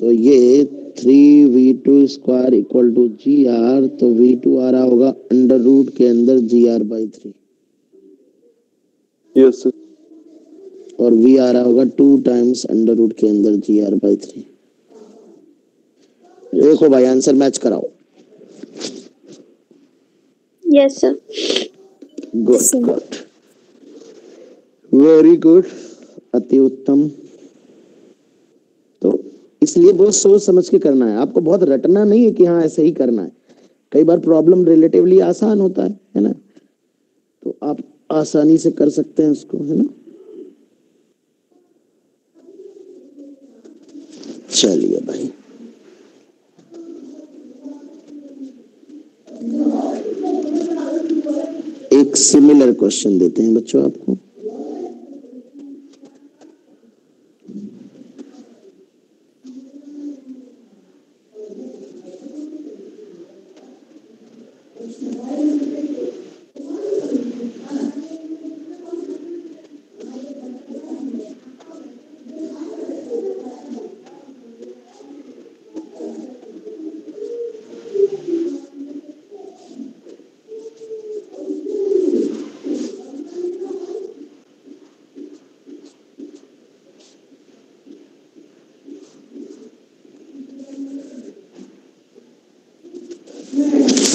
तो ये three v two square equal to g r तो वी टू आ रहा होगा अंडर रूट के अंदर g r by three yes और वी आ रहा होगा टू टाइम्स अंडर रूट के अंदर जी आर बाई थ्री देखो भाई आंसर मैच कराओ. Sir. Good good very good अति उत्तम. इसलिए बहुत सोच समझ के करना है। आपको बहुत रटना नहीं है कि हाँ ऐसे ही करना है। कई बार प्रॉब्लम रिलेटिवली आसान होता है है ना? तो आप आसानी से कर सकते हैं उसको है ना? चलिए भाई। एक सिमिलर क्वेश्चन देते हैं बच्चों आपको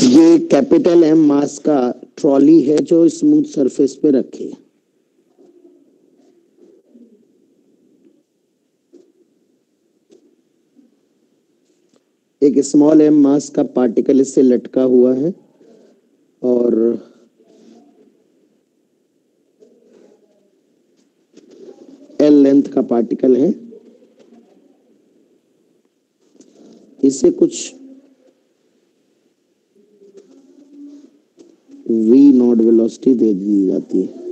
ये कैपिटल एम मास का ट्रॉली है जो स्मूथ सरफेस पे रखे। एक स्मॉल एम मास का पार्टिकल इससे लटका हुआ है और एल लेंथ का पार्टिकल है। इससे कुछ वी नॉट दे दी जाती है।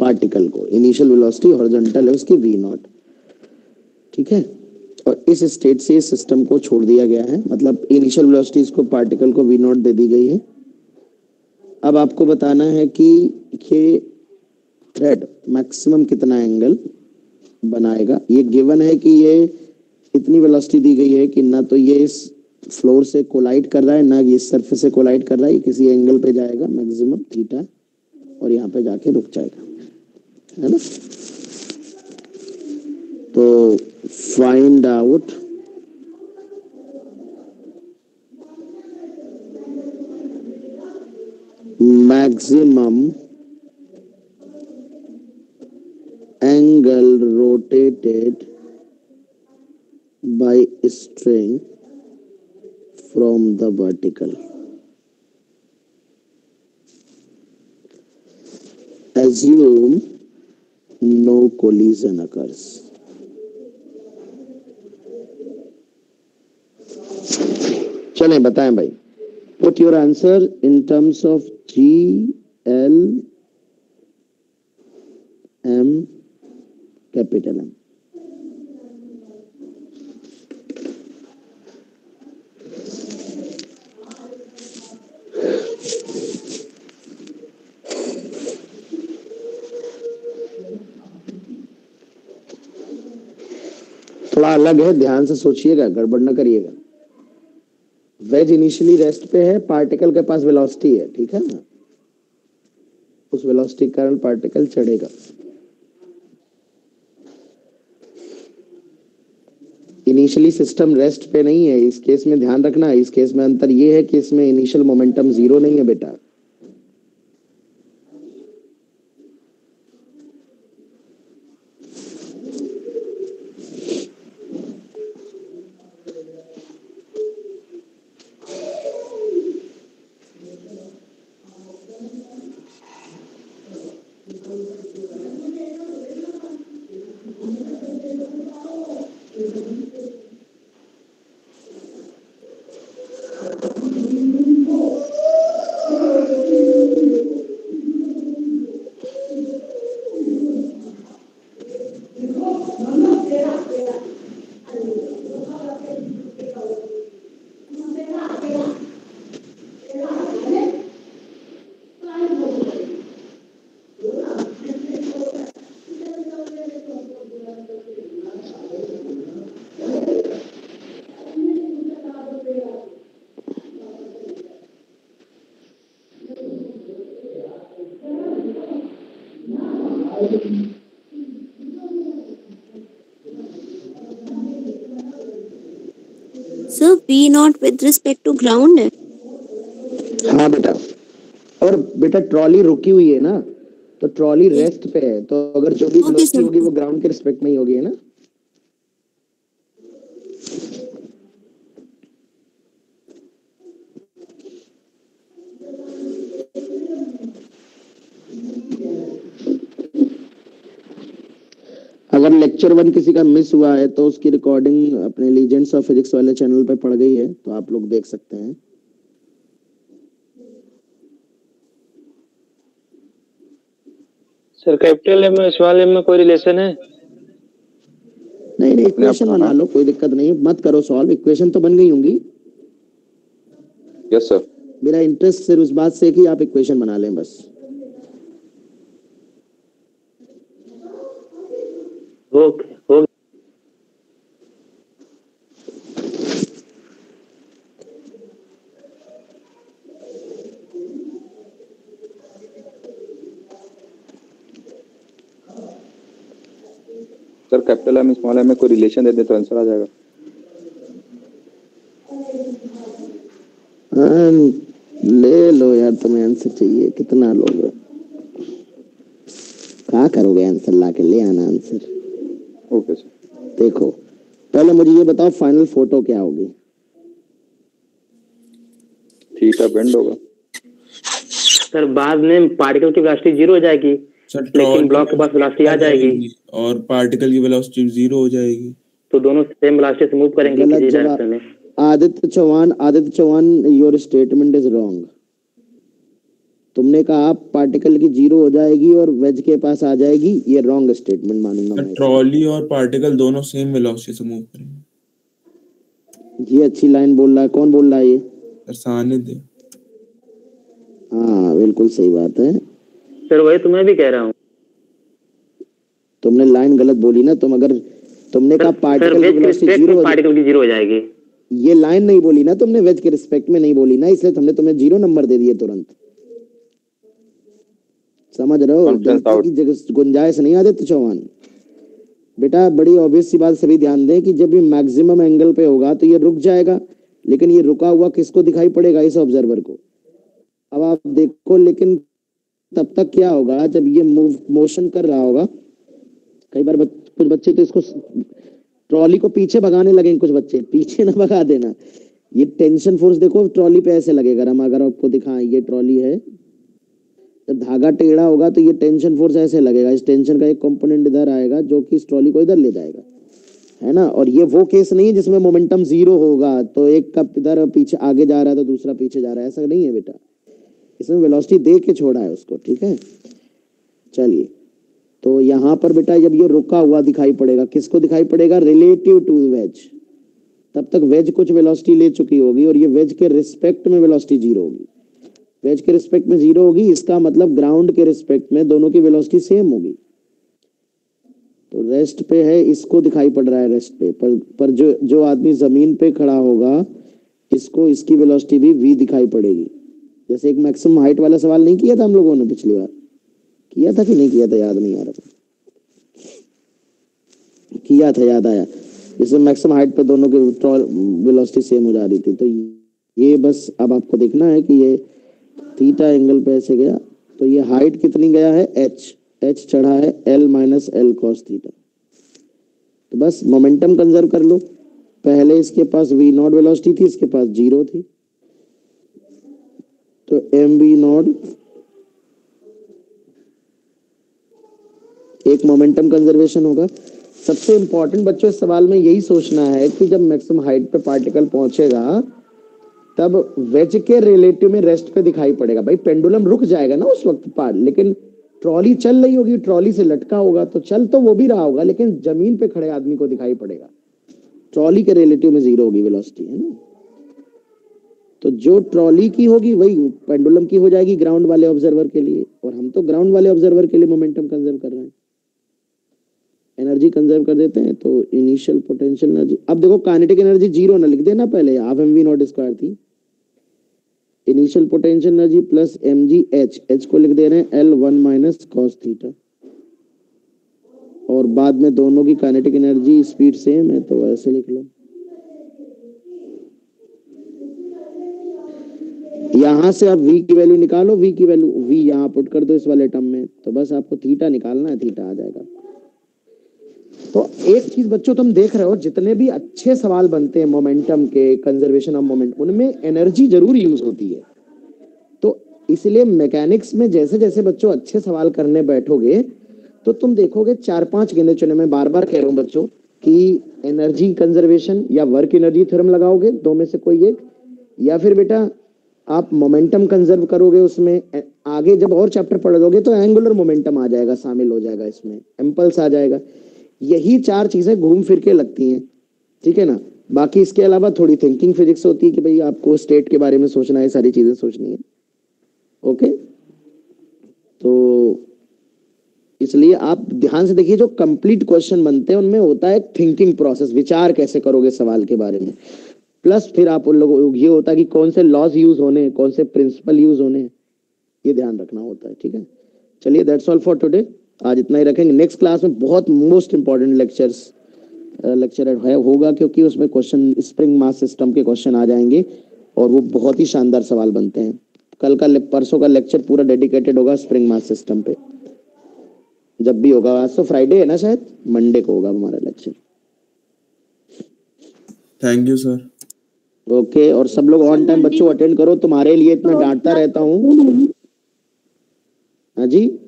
पार्टिकल को। इनिशियल वेलोसिटी हॉरिजॉन्टल है, उसकी वी नॉट ठीक है? और इस स्टेट से सिस्टम को छोड़ दिया गया है। मतलब इनिशियल वेलोसिटी इसको पार्टिकल को वी नॉट दे दी गई है। अब आपको बताना है कि ये थ्रेड मैक्सिमम कितना एंगल बनाएगा। ये गिवन है कि ये इतनी वेलोसिटी दी गई है कि ना तो ये इस फ्लोर से कोलाइड कर रहा है, ना ये सरफेस से कोलाइड कर रहा है, ये किसी एंगल पे जाएगा मैक्सिमम थीटा और यहाँ पे जाके रुक जाएगा, है ना? तो find out maximum angle rotated by string from the vertical Assume no collision occurs. चलें बताएं भाई put your answer in terms of G, L, M, capital M. थोड़ा अलग है, ध्यान से सोचिएगा, गड़बड़ न करिएगा। वेज इनिशियली रेस्ट पे है पार्टिकल के पास वेलोसिटी है, ठीक है ना? उस वेलोसिटी कारण पार्टिकल चढ़ेगा। इनिशियली सिस्टम रेस्ट पे नहीं है, इस केस में ध्यान रखना, इस केस में अंतर यह है कि इसमें इनिशियल मोमेंटम ज़ीरो नहीं है बेटा। Sir, not with respect to ground है हाँ बेटा। और बेटा ट्रॉली रुकी हुई है ना तो ट्रॉली रेस्ट पे है तो अगर जो भी. होगी वो ग्राउंड के रिस्पेक्ट में ही होगी है ना अगर लेक्चर वन किसी का मिस हुआ है तो उसकी रिकॉर्डिंग अपने लीजेंड्स ऑफ़ फिजिक्स वाले चैनल पे पड़ गई है तो आप लोग देख सकते हैं। Sir capital M small m में कोई रिलेशन है? नहीं नहीं इक्वेशन बना लो कोई दिक्कत नहीं मत करो सॉल्व इक्वेशन तो बन गई होंगी। यस सर मेरा इंटरेस्ट सिर्फ़ उस बात से कि आप इक्वेशन बना लें बस। ओके हो sir capital M small m में कोई रिलेशन दे दे तो आंसर आ जाएगा। हाँ, ले लो यार तुम्हें आंसर चाहिए कितना लोगे? क्या करोगे आंसर ला के ले आना आंसर ओके सर देखो पहले मुझे ये बताओ फाइनल फ़ोटो क्या होगी? थीटा बेंड होगा। सर बाद में पार्टिकल की वेलोसिटी ज़ीरो हो जाएगी लेकिन ब्लॉक के पास वेलोसिटी आ जाएगी। और पार्टिकल की वेलोसिटी ज़ीरो हो जाएगी। तो दोनों सेम वेलोसिटी से मूव करेंगे Aditya Chauhan Aditya Chauhan your statement is wrong तुमने कहा आप पार्टिकल की ज़ीरो हो जाएगी और वेज के पास आ जाएगी ये रॉन्ग स्टेटमेंट मानूँगा मैं। ट्रॉली और पार्टिकल दोनों सेम वेलोसिटी से मूव करेंगे। ये अच्छी लाइन बोल रहा है कौन बोल रहा है ये? सानिध्य हाँ। बिल्कुल सही बात है। सर वही तो मैं भी कह रहा हूँ। तुमने लाइन गलत बोली ना तुम अगर तुमने कहा पार्टिकल की वेलोसिटी ज़ीरो पार्टिकल की ज़ीरो हो जाएगी। ये लाइन नहीं बोली ना तुमने वेज के रिस्पेक्ट में नहीं बोली ना इसलिए तुमने तुम्हें ज़ीरो नंबर दे दिए तुरंत। समझ रहे हो. की गुंजाइश नहीं आदित्य चौहान। बेटा बड़ी ऑब्वियस सी बात सभी ध्यान दें कि जब ये मैक्सिमम एंगल पे होगा तो ये रुक जाएगा लेकिन ये रुका हुआ किसको दिखाई पड़ेगा इस ऑब्जर्वर को? अब आप देखो लेकिन तब तक क्या होगा जब ये मूव मोशन कर रहा होगा कई बार बच, कुछ बच्चे तो इसको ट्रॉली को पीछे भगाने लगेंगे कुछ बच्चे पीछे ना भगा देना। ये टेंशन फोर्स देखो ट्रॉली पे ऐसे लगेगा हम अगर आपको दिखाएँ ये ट्रॉली है धागा टेढ़ा होगा तो ये टेंशन फोर्स ऐसे लगेगा। इस टेंशन का एक कंपोनेंट इधर आएगा जो कि इस ट्रॉली को इधर ले जाएगा। है ना? और ये वो केस नहीं है जिसमें मोमेंटम ज़ीरो होगा। तो एक कप इधर पीछे आगे जा रहा है तो दूसरा पीछे जा रहा है। ऐसा नहीं है बेटा। इसमें वेलोसिटी दे के छोड़ा है उसको, ठीक है? चलिए। तो यहाँ पर बेटा जब ये रुका हुआ दिखाई पड़ेगा, किसको दिखाई पड़ेगा? रिलेटिव टू वेज तब तक वेज कुछ वेलोसिटी ले चुकी होगी और ये वेज के रिस्पेक्ट में वेलोसिटी ज़ीरो होगी। वेज के रिस्पेक्ट में ज़ीरो होगी, इसका मतलब ग्राउंड के रिस्पेक्ट में दोनों की वेलोसिटी सेम होगी। तो रेस्ट पे है, इसको दिखाई पड़ रहा है रेस्ट पे, पर पर जो जो आदमी ज़मीन पे खड़ा होगा, इसको, इसकी वेलोसिटी भी वी दिखाई पड़ेगी। जैसे एक मैक्सिमम हाइट वाला सवाल नहीं किया था हम लोगों ने पिछली बार? किया था कि नहीं किया था? याद नहीं आ रहा किया था, याद आया। जिसमें मैक्सिमम हाइट पे दोनों की वेलोसिटी सेम हो जा रही थी। तो ये बस अब आपको देखना है कि ये थीटा एंगल पे ऐसे गया तो ये हाइट कितनी गया है? एच एच चढ़ा है l minus l cos theta तो बस मोमेंटम कंजर्व कर लो। पहले इसके पास वी नॉट वेलोसिटी थी, इसके पास ज़ीरो थी। तो एम वी नॉट एक मोमेंटम कंजर्वेशन होगा। सबसे इंपॉर्टेंट बच्चों, इस सवाल में यही सोचना है कि जब मैक्सिमम हाइट पे पार्टिकल पहुंचेगा तब वेज के रिलेटिव में रेस्ट पे दिखाई पड़ेगा। भाई, पेंडुलम रुक जाएगा ना उस वक्त पार, लेकिन ट्रॉली चल रही होगी, ट्रॉली से लटका होगा तो चल तो वो भी रहा होगा, लेकिन ज़मीन पे खड़े आदमी को दिखाई पड़ेगा। ट्रॉली के रिलेटिव में ज़ीरो होगी वेलोसिटी है ना? तो जो ट्रॉली की होगी, वही पेंडुलम की हो जाएगी ग्राउंड वाले ऑब्जर्वर के लिए। और हम तो ग्राउंड वाले ऑब्जर्वर के लिए मोमेंटम कंजर्व कर रहे हैं। एनर्जी कंजर्व कर देते हैं तो इनिशियल पोटेंशियल एनर्जी अब देखो काइनेटिक एनर्जी ज़ीरो ना लिख देना पहले half m v not square थी। Initial potential energy plus m g h h को लिख दे रहे हैं l one minus cos theta और बाद में दोनों की काइनेटिक एनर्जी स्पीड सेम है तो ऐसे लिख लो। यहाँ से आप v की वैल्यू निकालो, v की वैल्यू v यहाँ पुट कर दो इस वाले टर्म में तो बस आपको थीटा निकालना है थीटा आ जाएगा। तो एक चीज़ बच्चों तुम देख रहे हो, जितने भी अच्छे सवाल बनते हैं मोमेंटम के कंजर्वेशन ऑफ़ मोमेंट उनमें एनर्जी ज़रूर यूज़ होती है। तो इसलिए मैकेनिक्स में जैसे जैसे बच्चों अच्छे सवाल करने बैठोगे तो तुम देखोगे चार पाँच गिने चुने, मैं बार बार कह रहा हूँ बच्चों, कि एनर्जी कंजर्वेशन या वर्क एनर्जी थ्योरम लगाओगे, दो में से कोई एक, या फिर बेटा आप मोमेंटम कंजर्व करोगे उसमें, आगे जब और चैप्टर पढ़ोगे तो एंगुलर मोमेंटम आ जाएगा, शामिल हो जाएगा इसमें एम्पल्स आ जाएगा। यही चार चीज़ें घूम फिर के लगती हैं। ठीक है ना? बाकी इसके अलावा थोड़ी थिंकिंग फिजिक्स होती है कि भाई आपको स्टेट के बारे में सोचना है, सारी चीज़ें सोचनी है। ओके तो इसलिए आप ध्यान से देखिए, जो कंप्लीट क्वेश्चन बनते हैं, उनमें होता है थिंकिंग प्रोसेस विचार कैसे करोगे सवाल के बारे में। प्लस फिर आप उन लोगों, ये होता है कि कौन से लॉज यूज़ होने कौन से प्रिंसिपल यूज़ होने ये ध्यान रखना होता है, ठीक है? चलिए दैट्स ऑल फॉर टुडे आज इतना ही रखेंगे। नेक्स्ट क्लास में बहुत मोस्ट इंपॉर्टेंट लेक्चर्स लेक्चर है होगा क्योंकि उसमें क्वेश्चन स्प्रिंग मास सिस्टम के क्वेश्चन आ जाएँगे और वो बहुत ही शानदार सवाल बनते हैं। कल का परसों का लेक्चर पूरा डेडिकेटेड होगा स्प्रिंग मास सिस्टम पे। जब भी होगा आज तो फ्राइडे है ना शायद? मंडे को होगा हमारा lecture thank you sir okay और सब लोग ऑन टाइम बच्चों अटेंड करो। तुम्हारे लिए इतना डांटता रहता हूँ। हाँ जी?